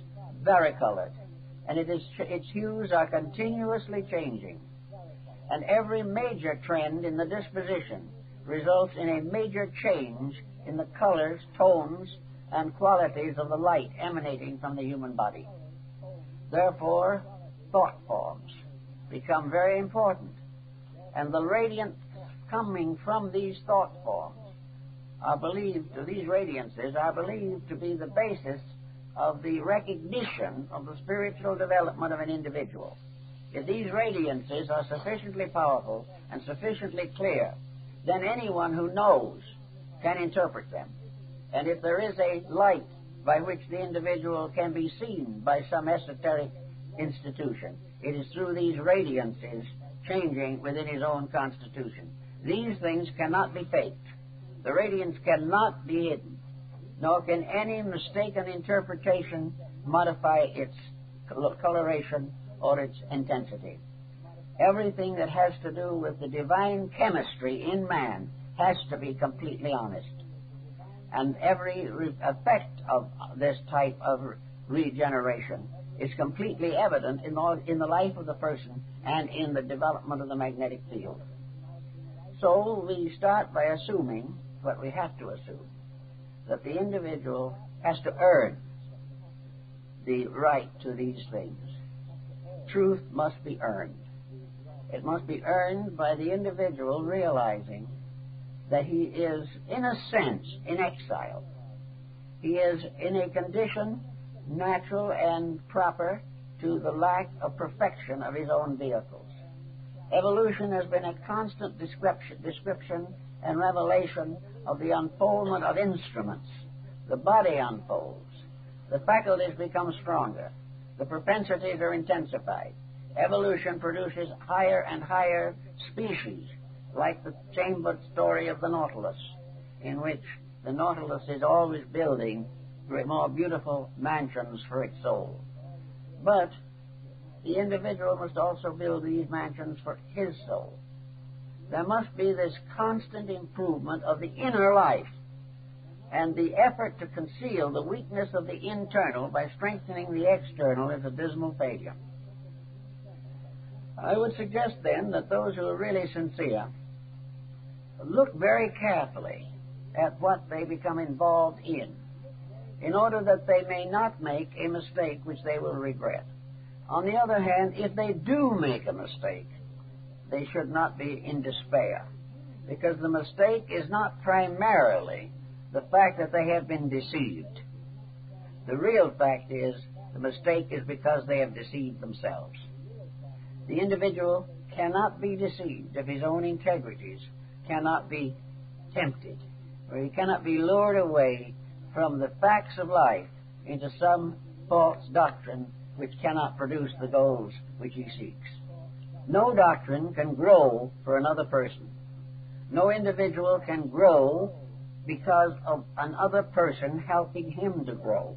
varicolored, and it is, its hues are continuously changing. And every major trend in the disposition results in a major change in the colors, tones, and qualities of the light emanating from the human body. Therefore, thought forms become very important. And the radiant coming from these thought forms are believed, these radiances are believed to be the basis of the recognition of the spiritual development of an individual. If these radiances are sufficiently powerful and sufficiently clear, then anyone who knows can interpret them. And if there is a light by which the individual can be seen by some esoteric institution, it is through these radiances changing within his own constitution. These things cannot be faked. The radiance cannot be hidden, nor can any mistaken interpretation modify its coloration or its intensity. Everything that has to do with the divine chemistry in man has to be completely honest. And every re- effect of this type of regeneration is completely evident in, all, in the life of the person and in the development of the magnetic field. So we start by assuming what we have to assume that the individual has to earn the right to these things. Truth must be earned. It must be earned by the individual realizing that he is, in a sense, in exile. He is in a condition natural and proper to the lack of perfection of his own vehicles. Evolution has been a constant description, description and revelation of the unfoldment of instruments. The body unfolds. The faculties become stronger. The propensities are intensified. Evolution produces higher and higher species, like the chambered story of the Nautilus, in which the Nautilus is always building more beautiful mansions for its soul. But the individual must also build these mansions for his soul. There must be this constant improvement of the inner life, and the effort to conceal the weakness of the internal by strengthening the external is a dismal failure. I would suggest then that those who are really sincere look very carefully at what they become involved in in order that they may not make a mistake which they will regret. On the other hand, if they do make a mistake, they should not be in despair, because the mistake is not primarily the fact that they have been deceived. The real fact is the mistake is because they have deceived themselves. The individual cannot be deceived if his own integrities cannot be tempted, or he cannot be lured away from the facts of life into some false doctrine which cannot produce the goals which he seeks. No doctrine can grow for another person. No individual can grow because of another person helping him to grow.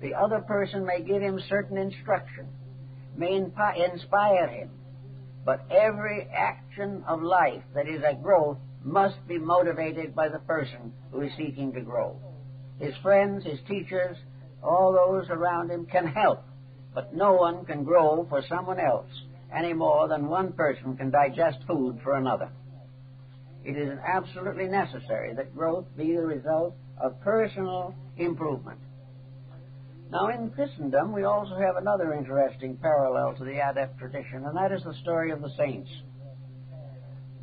The other person may give him certain instruction, may inspire him, but every action of life that is a growth must be motivated by the person who is seeking to grow his friends, his teachers, all those around him can help, but no one can grow for someone else any more than one person can digest food for another. It is absolutely necessary that growth be the result of personal improvement. Now, in Christendom, we also have another interesting parallel to the adept tradition, and that is the story of the saints.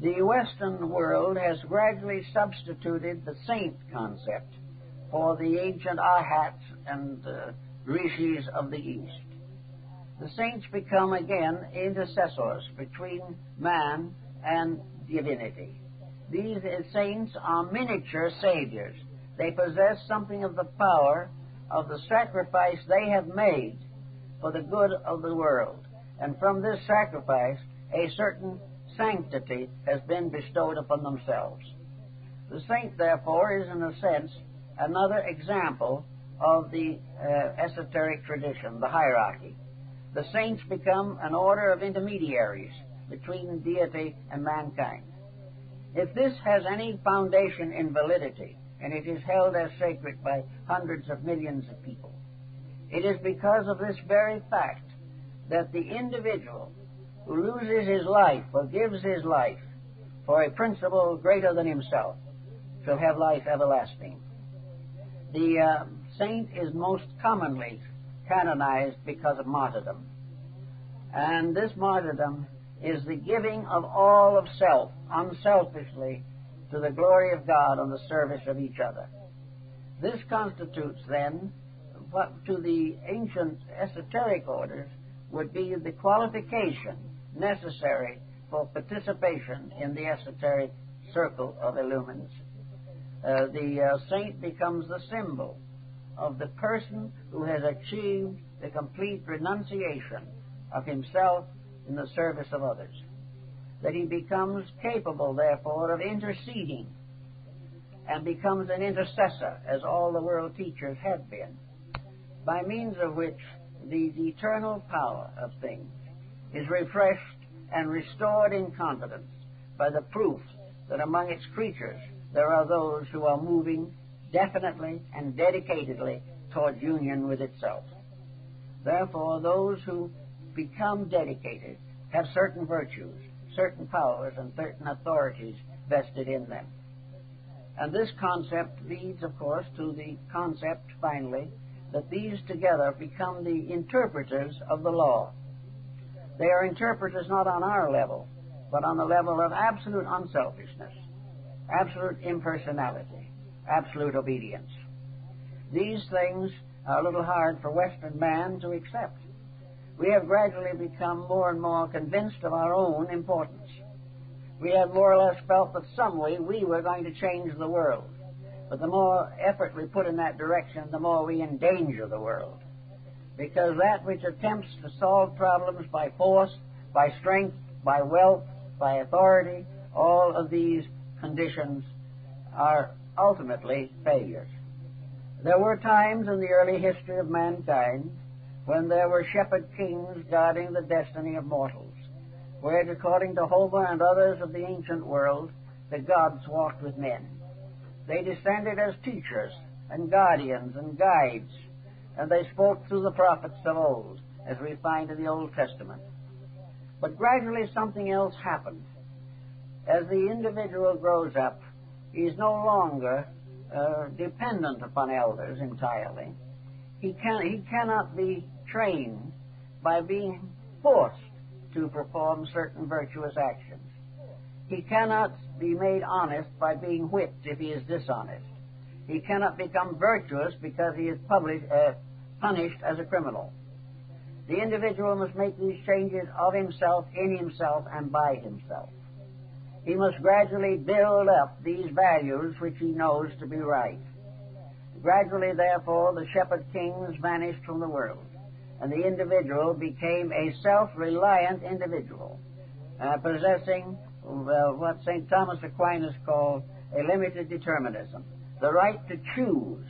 The Western world has gradually substituted the saint concept for the ancient arhats and uh, rishis of the East. The saints become again intercessors between man and divinity. These saints are miniature saviors. They possess something of the power of the sacrifice they have made for the good of the world. And from this sacrifice, a certain sanctity has been bestowed upon themselves. The saint, therefore, is in a sense another example of the uh, esoteric tradition, the hierarchy. The saints become an order of intermediaries between deity and mankind. If this has any foundation in validity, and it is held as sacred by hundreds of millions of people, it is because of this very fact that the individual who loses his life or gives his life for a principle greater than himself shall have life everlasting. The uh, saint is most commonly canonized because of martyrdom. And this martyrdom is the giving of all of self, unselfishly, to the glory of God and the service of each other. This constitutes then what to the ancient esoteric orders would be the qualification necessary for participation in the esoteric circle of illumines. Uh, the uh, saint becomes the symbol of the person who has achieved the complete renunciation of himself in the service of others. That he becomes capable, therefore, of interceding and becomes an intercessor, as all the world teachers have been, by means of which the eternal power of things is refreshed and restored in confidence by the proof that among its creatures there are those who are moving definitely and dedicatedly toward union with itself. Therefore, those who become dedicated have certain virtues, certain powers, and certain authorities vested in them. And this concept leads, of course, to the concept, finally, that these together become the interpreters of the law. They are interpreters not on our level, but on the level of absolute unselfishness, absolute impersonality, absolute obedience. These things are a little hard for Western man to accept. We have gradually become more and more convinced of our own importance. We have more or less felt that some way we were going to change the world. But the more effort we put in that direction, the more we endanger the world. Because that which attempts to solve problems by force, by strength, by wealth, by authority, all of these conditions are ultimately failures. There were times in the early history of mankind when there were shepherd kings guarding the destiny of mortals, where, according to Homer and others of the ancient world, the gods walked with men. They descended as teachers and guardians and guides, and they spoke through the prophets of old, as we find in the Old Testament. But gradually something else happened. As the individual grows up, is no longer uh, dependent upon elders entirely. He, can, he cannot be trained by being forced to perform certain virtuous actions. He cannot be made honest by being whipped if he is dishonest. He cannot become virtuous because he is published, uh, punished as a criminal. The individual must make these changes of himself, in himself, and by himself. He must gradually build up these values which he knows to be right. Gradually, therefore, the shepherd kings vanished from the world, and the individual became a self-reliant individual, uh, possessing what St. Thomas Aquinas called a limited determinism, the right to choose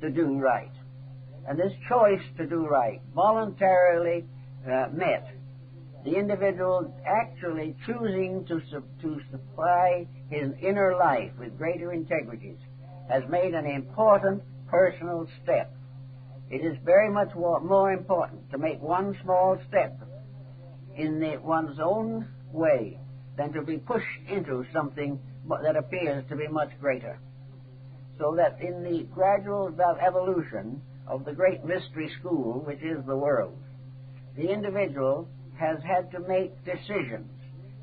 to do right. And this choice to do right, voluntarily uh, met, the individual actually choosing to, to supply his inner life with greater integrities has made an important personal step. It is very much more important to make one small step in the, one's own way than to be pushed into something that appears to be much greater. So that in the gradual evolution of the great mystery school, which is the world, the individual has had to make decisions.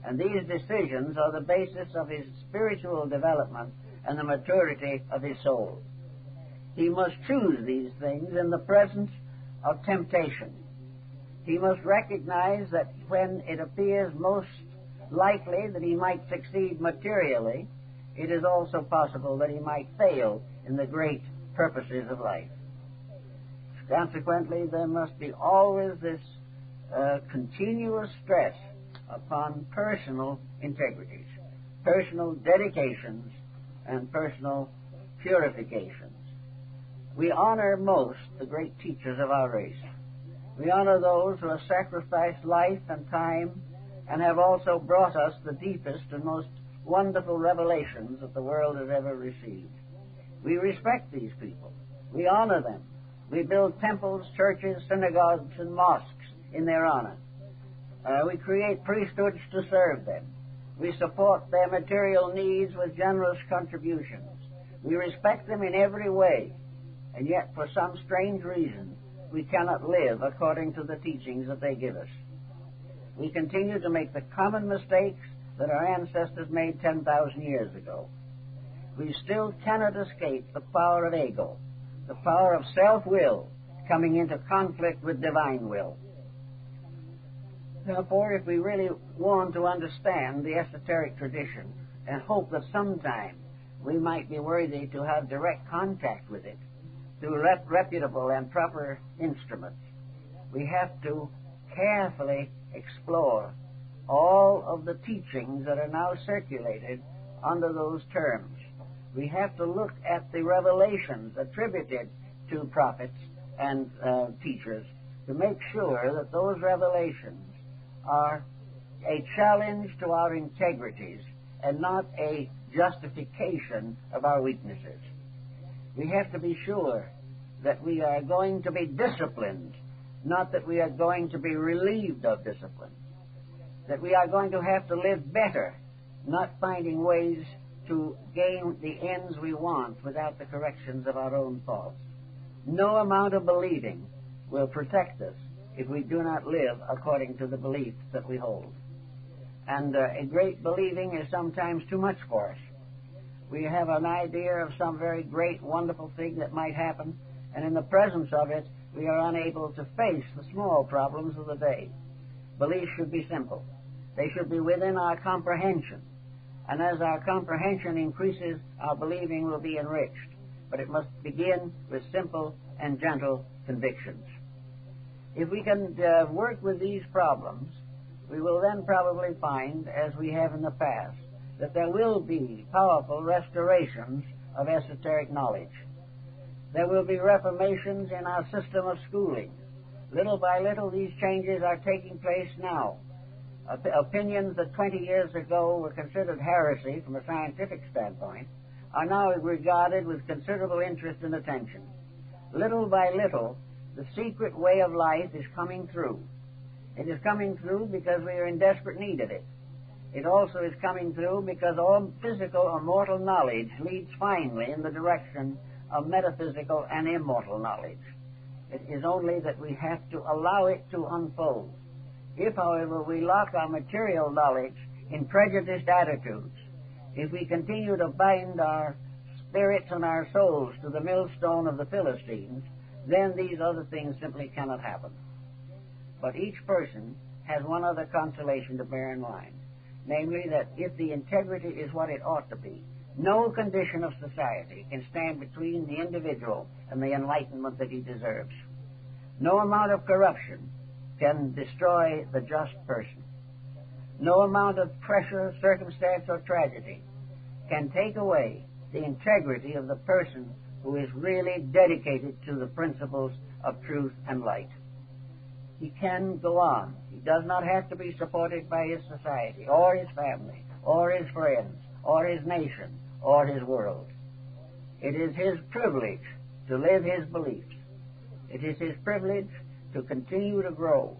And these decisions are the basis of his spiritual development and the maturity of his soul. He must choose these things in the presence of temptation. He must recognize that when it appears most likely that he might succeed materially, it is also possible that he might fail in the great purposes of life. Consequently, there must be always this uh, continuous stress upon personal integrities, personal dedications, and personal purifications. We honor most the great teachers of our race. We honor those who have sacrificed life and time and have also brought us the deepest and most wonderful revelations that the world has ever received. We respect these people. We honor them. We build temples, churches, synagogues, and mosques in their honor. Uh, we create priesthoods to serve them. We support their material needs with generous contributions. We respect them in every way, and yet for some strange reason, we cannot live according to the teachings that they give us. We continue to make the common mistakes that our ancestors made 10,000 years ago. We still cannot escape the power of ego, the power of self-will coming into conflict with divine will. Therefore, if we really want to understand the esoteric tradition and hope that sometime we might be worthy to have direct contact with it through rep- reputable and proper instruments, we have to carefully explore all of the teachings that are now circulated under those terms. We have to look at the revelations attributed to prophets and uh, teachers to make sure that those revelations are a challenge to our integrities and not a justification of our weaknesses. We have to be sure that we are going to be disciplined, not that we are going to be relieved of discipline. That we are going to have to live better, not finding ways to gain the ends we want without the corrections of our own faults. No amount of believing will protect us if we do not live according to the beliefs that we hold. And uh, a great believing is sometimes too much for us. We have an idea of some very great, wonderful thing that might happen, and in the presence of it, we are unable to face the small problems of the day. Beliefs should be simple. They should be within our comprehension. And as our comprehension increases, our believing will be enriched. But it must begin with simple and gentle convictions. If we can uh, work with these problems, we will then probably find, as we have in the past, that there will be powerful restorations of esoteric knowledge. There will be reformations in our system of schooling. Little by little, these changes are taking place now. Op- opinions that 20 years ago were considered heresy from a scientific standpoint are now regarded with considerable interest and attention. Little by little, the secret way of life is coming through. It is coming through because we are in desperate need of it. It also is coming through because all physical or mortal knowledge leads finally in the direction of metaphysical and immortal knowledge. It is only that we have to allow it to unfold. If, however, we lock our material knowledge in prejudiced attitudes, if we continue to bind our spirits and our souls to the millstone of the Philistines, then these other things simply cannot happen. But each person has one other consolation to bear in mind, namely that if the integrity is what it ought to be, no condition of society can stand between the individual and the enlightenment that he deserves. No amount of corruption can destroy the just person. No amount of pressure, circumstance, or tragedy can take away the integrity of the person who is really dedicated to the principles of truth and light. He can go on. He does not have to be supported by his society, or his family, or his friends, or his nation, or his world. It is his privilege to live his beliefs. It is his privilege to continue to grow,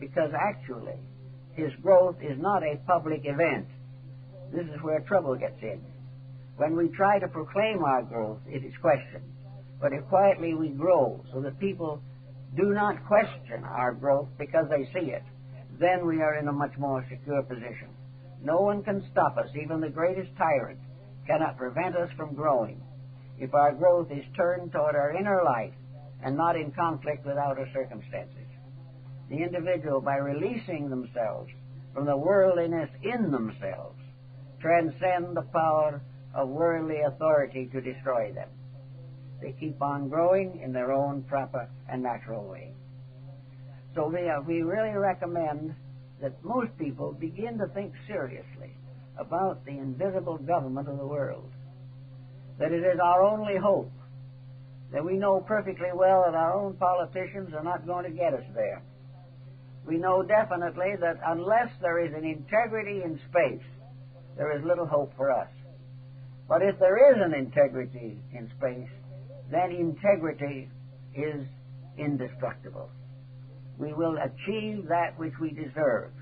because actually, his growth is not a public event. This is where trouble gets in. When we try to proclaim our growth, it is questioned. But if quietly we grow so that people do not question our growth because they see it, then we are in a much more secure position. No one can stop us, even the greatest tyrant cannot prevent us from growing. If our growth is turned toward our inner life and not in conflict with outer circumstances. The individual, by releasing themselves from the worldliness in themselves, transcend the power of worldly authority to destroy them. They keep on growing in their own proper and natural way. So we, uh, we really recommend that most people begin to think seriously about the invisible government of the world. That it is our only hope. That we know perfectly well that our own politicians are not going to get us there. We know definitely that unless there is an integrity in space, there is little hope for us. But if there is an integrity in space, then integrity is indestructible. We will achieve that which we deserve.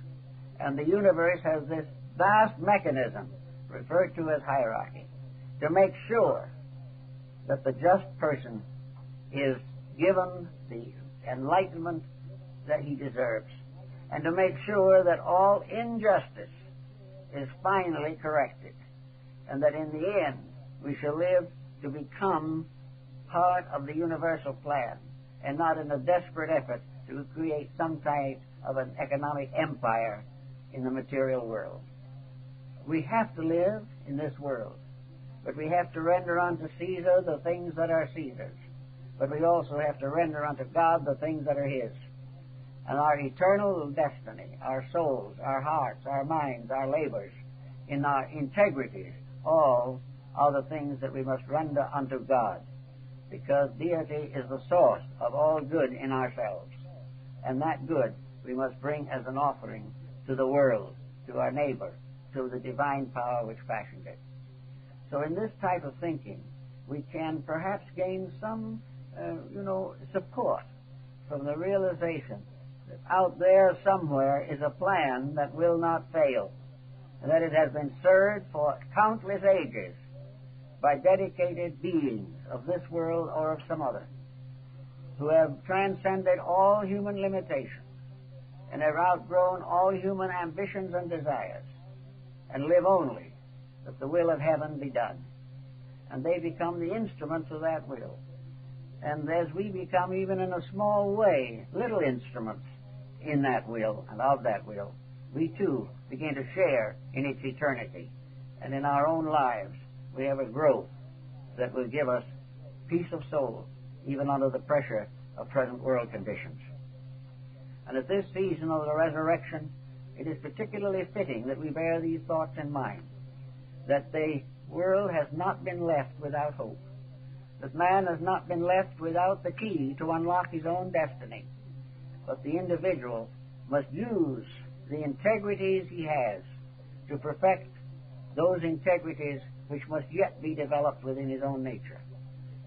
And the universe has this vast mechanism, referred to as hierarchy, to make sure that the just person is given the enlightenment that he deserves, and to make sure that all injustice is finally corrected, and that in the end we shall live to become part of the universal plan, and not in a desperate effort to create some kind of an economic empire in the material world. We have to live in this world, but we have to render unto Caesar the things that are Caesar's. But we also have to render unto God the things that are His. And our eternal destiny, our souls, our hearts, our minds, our labors, in our integrities, all are the things that we must render unto God. Because deity is the source of all good in ourselves. And that good we must bring as an offering to the world, to our neighbor, to the divine power which fashioned it. So in this type of thinking, we can perhaps gain some, uh, you know, support from the realization that out there somewhere is a plan that will not fail, that it has been served for countless ages by dedicated beings of this world or of some other, who have transcended all human limitations and have outgrown all human ambitions and desires and live only that the will of heaven be done. And they become the instruments of that will. And as we become, even in a small way, little instruments in that will and of that will, we too begin to share in its eternity. And in our own lives, we have a growth that will give us peace of soul, even under the pressure of present world conditions. And at this season of the resurrection, it is particularly fitting that we bear these thoughts in mind that the world has not been left without hope, that man has not been left without the key to unlock his own destiny, but the individual must use the integrities he has to perfect those integrities which must yet be developed within his own nature.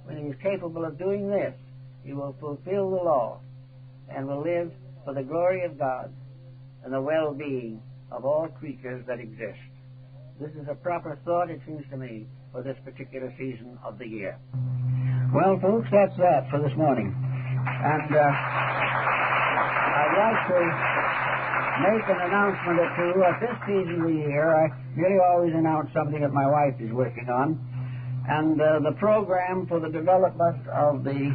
When he is capable of doing this, he will fulfill the law and will live for the glory of God and the well being of all creatures that exist. This is a proper thought, it seems to me, for this particular season of the year. Well, folks, that's that for this morning. And uh, I'd like to make an announcement or two. At this season of the year, I nearly always announce something that my wife is working on. And uh, the program for the development of the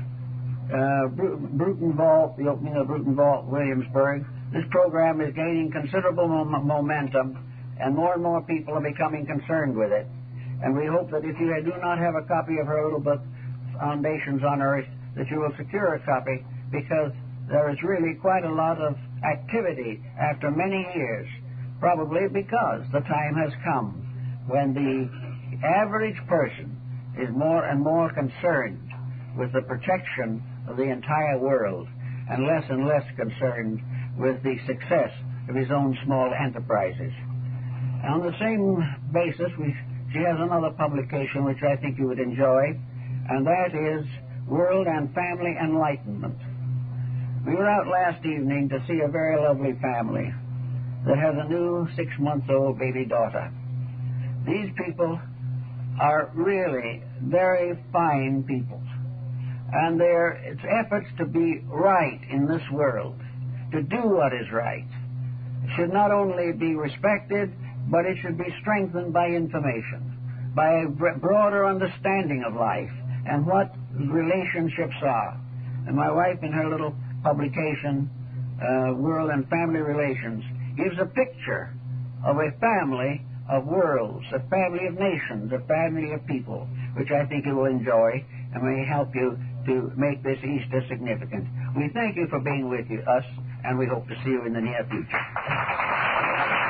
uh, Bruton Vault, the opening of Bruton Vault, Williamsburg, this program is gaining considerable mom- momentum, and more and more people are becoming concerned with it. And we hope that if you do not have a copy of her little book, Foundations Unearthed, that you will secure a copy because there is really quite a lot of activity after many years, probably because the time has come when the average person is more and more concerned with the protection of the entire world and less and less concerned with the success of his own small enterprises. And on the same basis, we, she has another publication which I think you would enjoy, and that is World and Family Enlightenment. We were out last evening to see a very lovely family that has a new six month old baby daughter. These people are really very fine people. And their efforts to be right in this world to do what is right should not only be respected, but it should be strengthened by information, by a broader understanding of life and what relationships are. And my wife, in her little publication, uh, World and Family Relations, gives a picture of a family of worlds, a family of nations, a family of people, which I think you will enjoy and may help you to make this Easter significant. We thank you for being with you, us, and we hope to see you in the near future.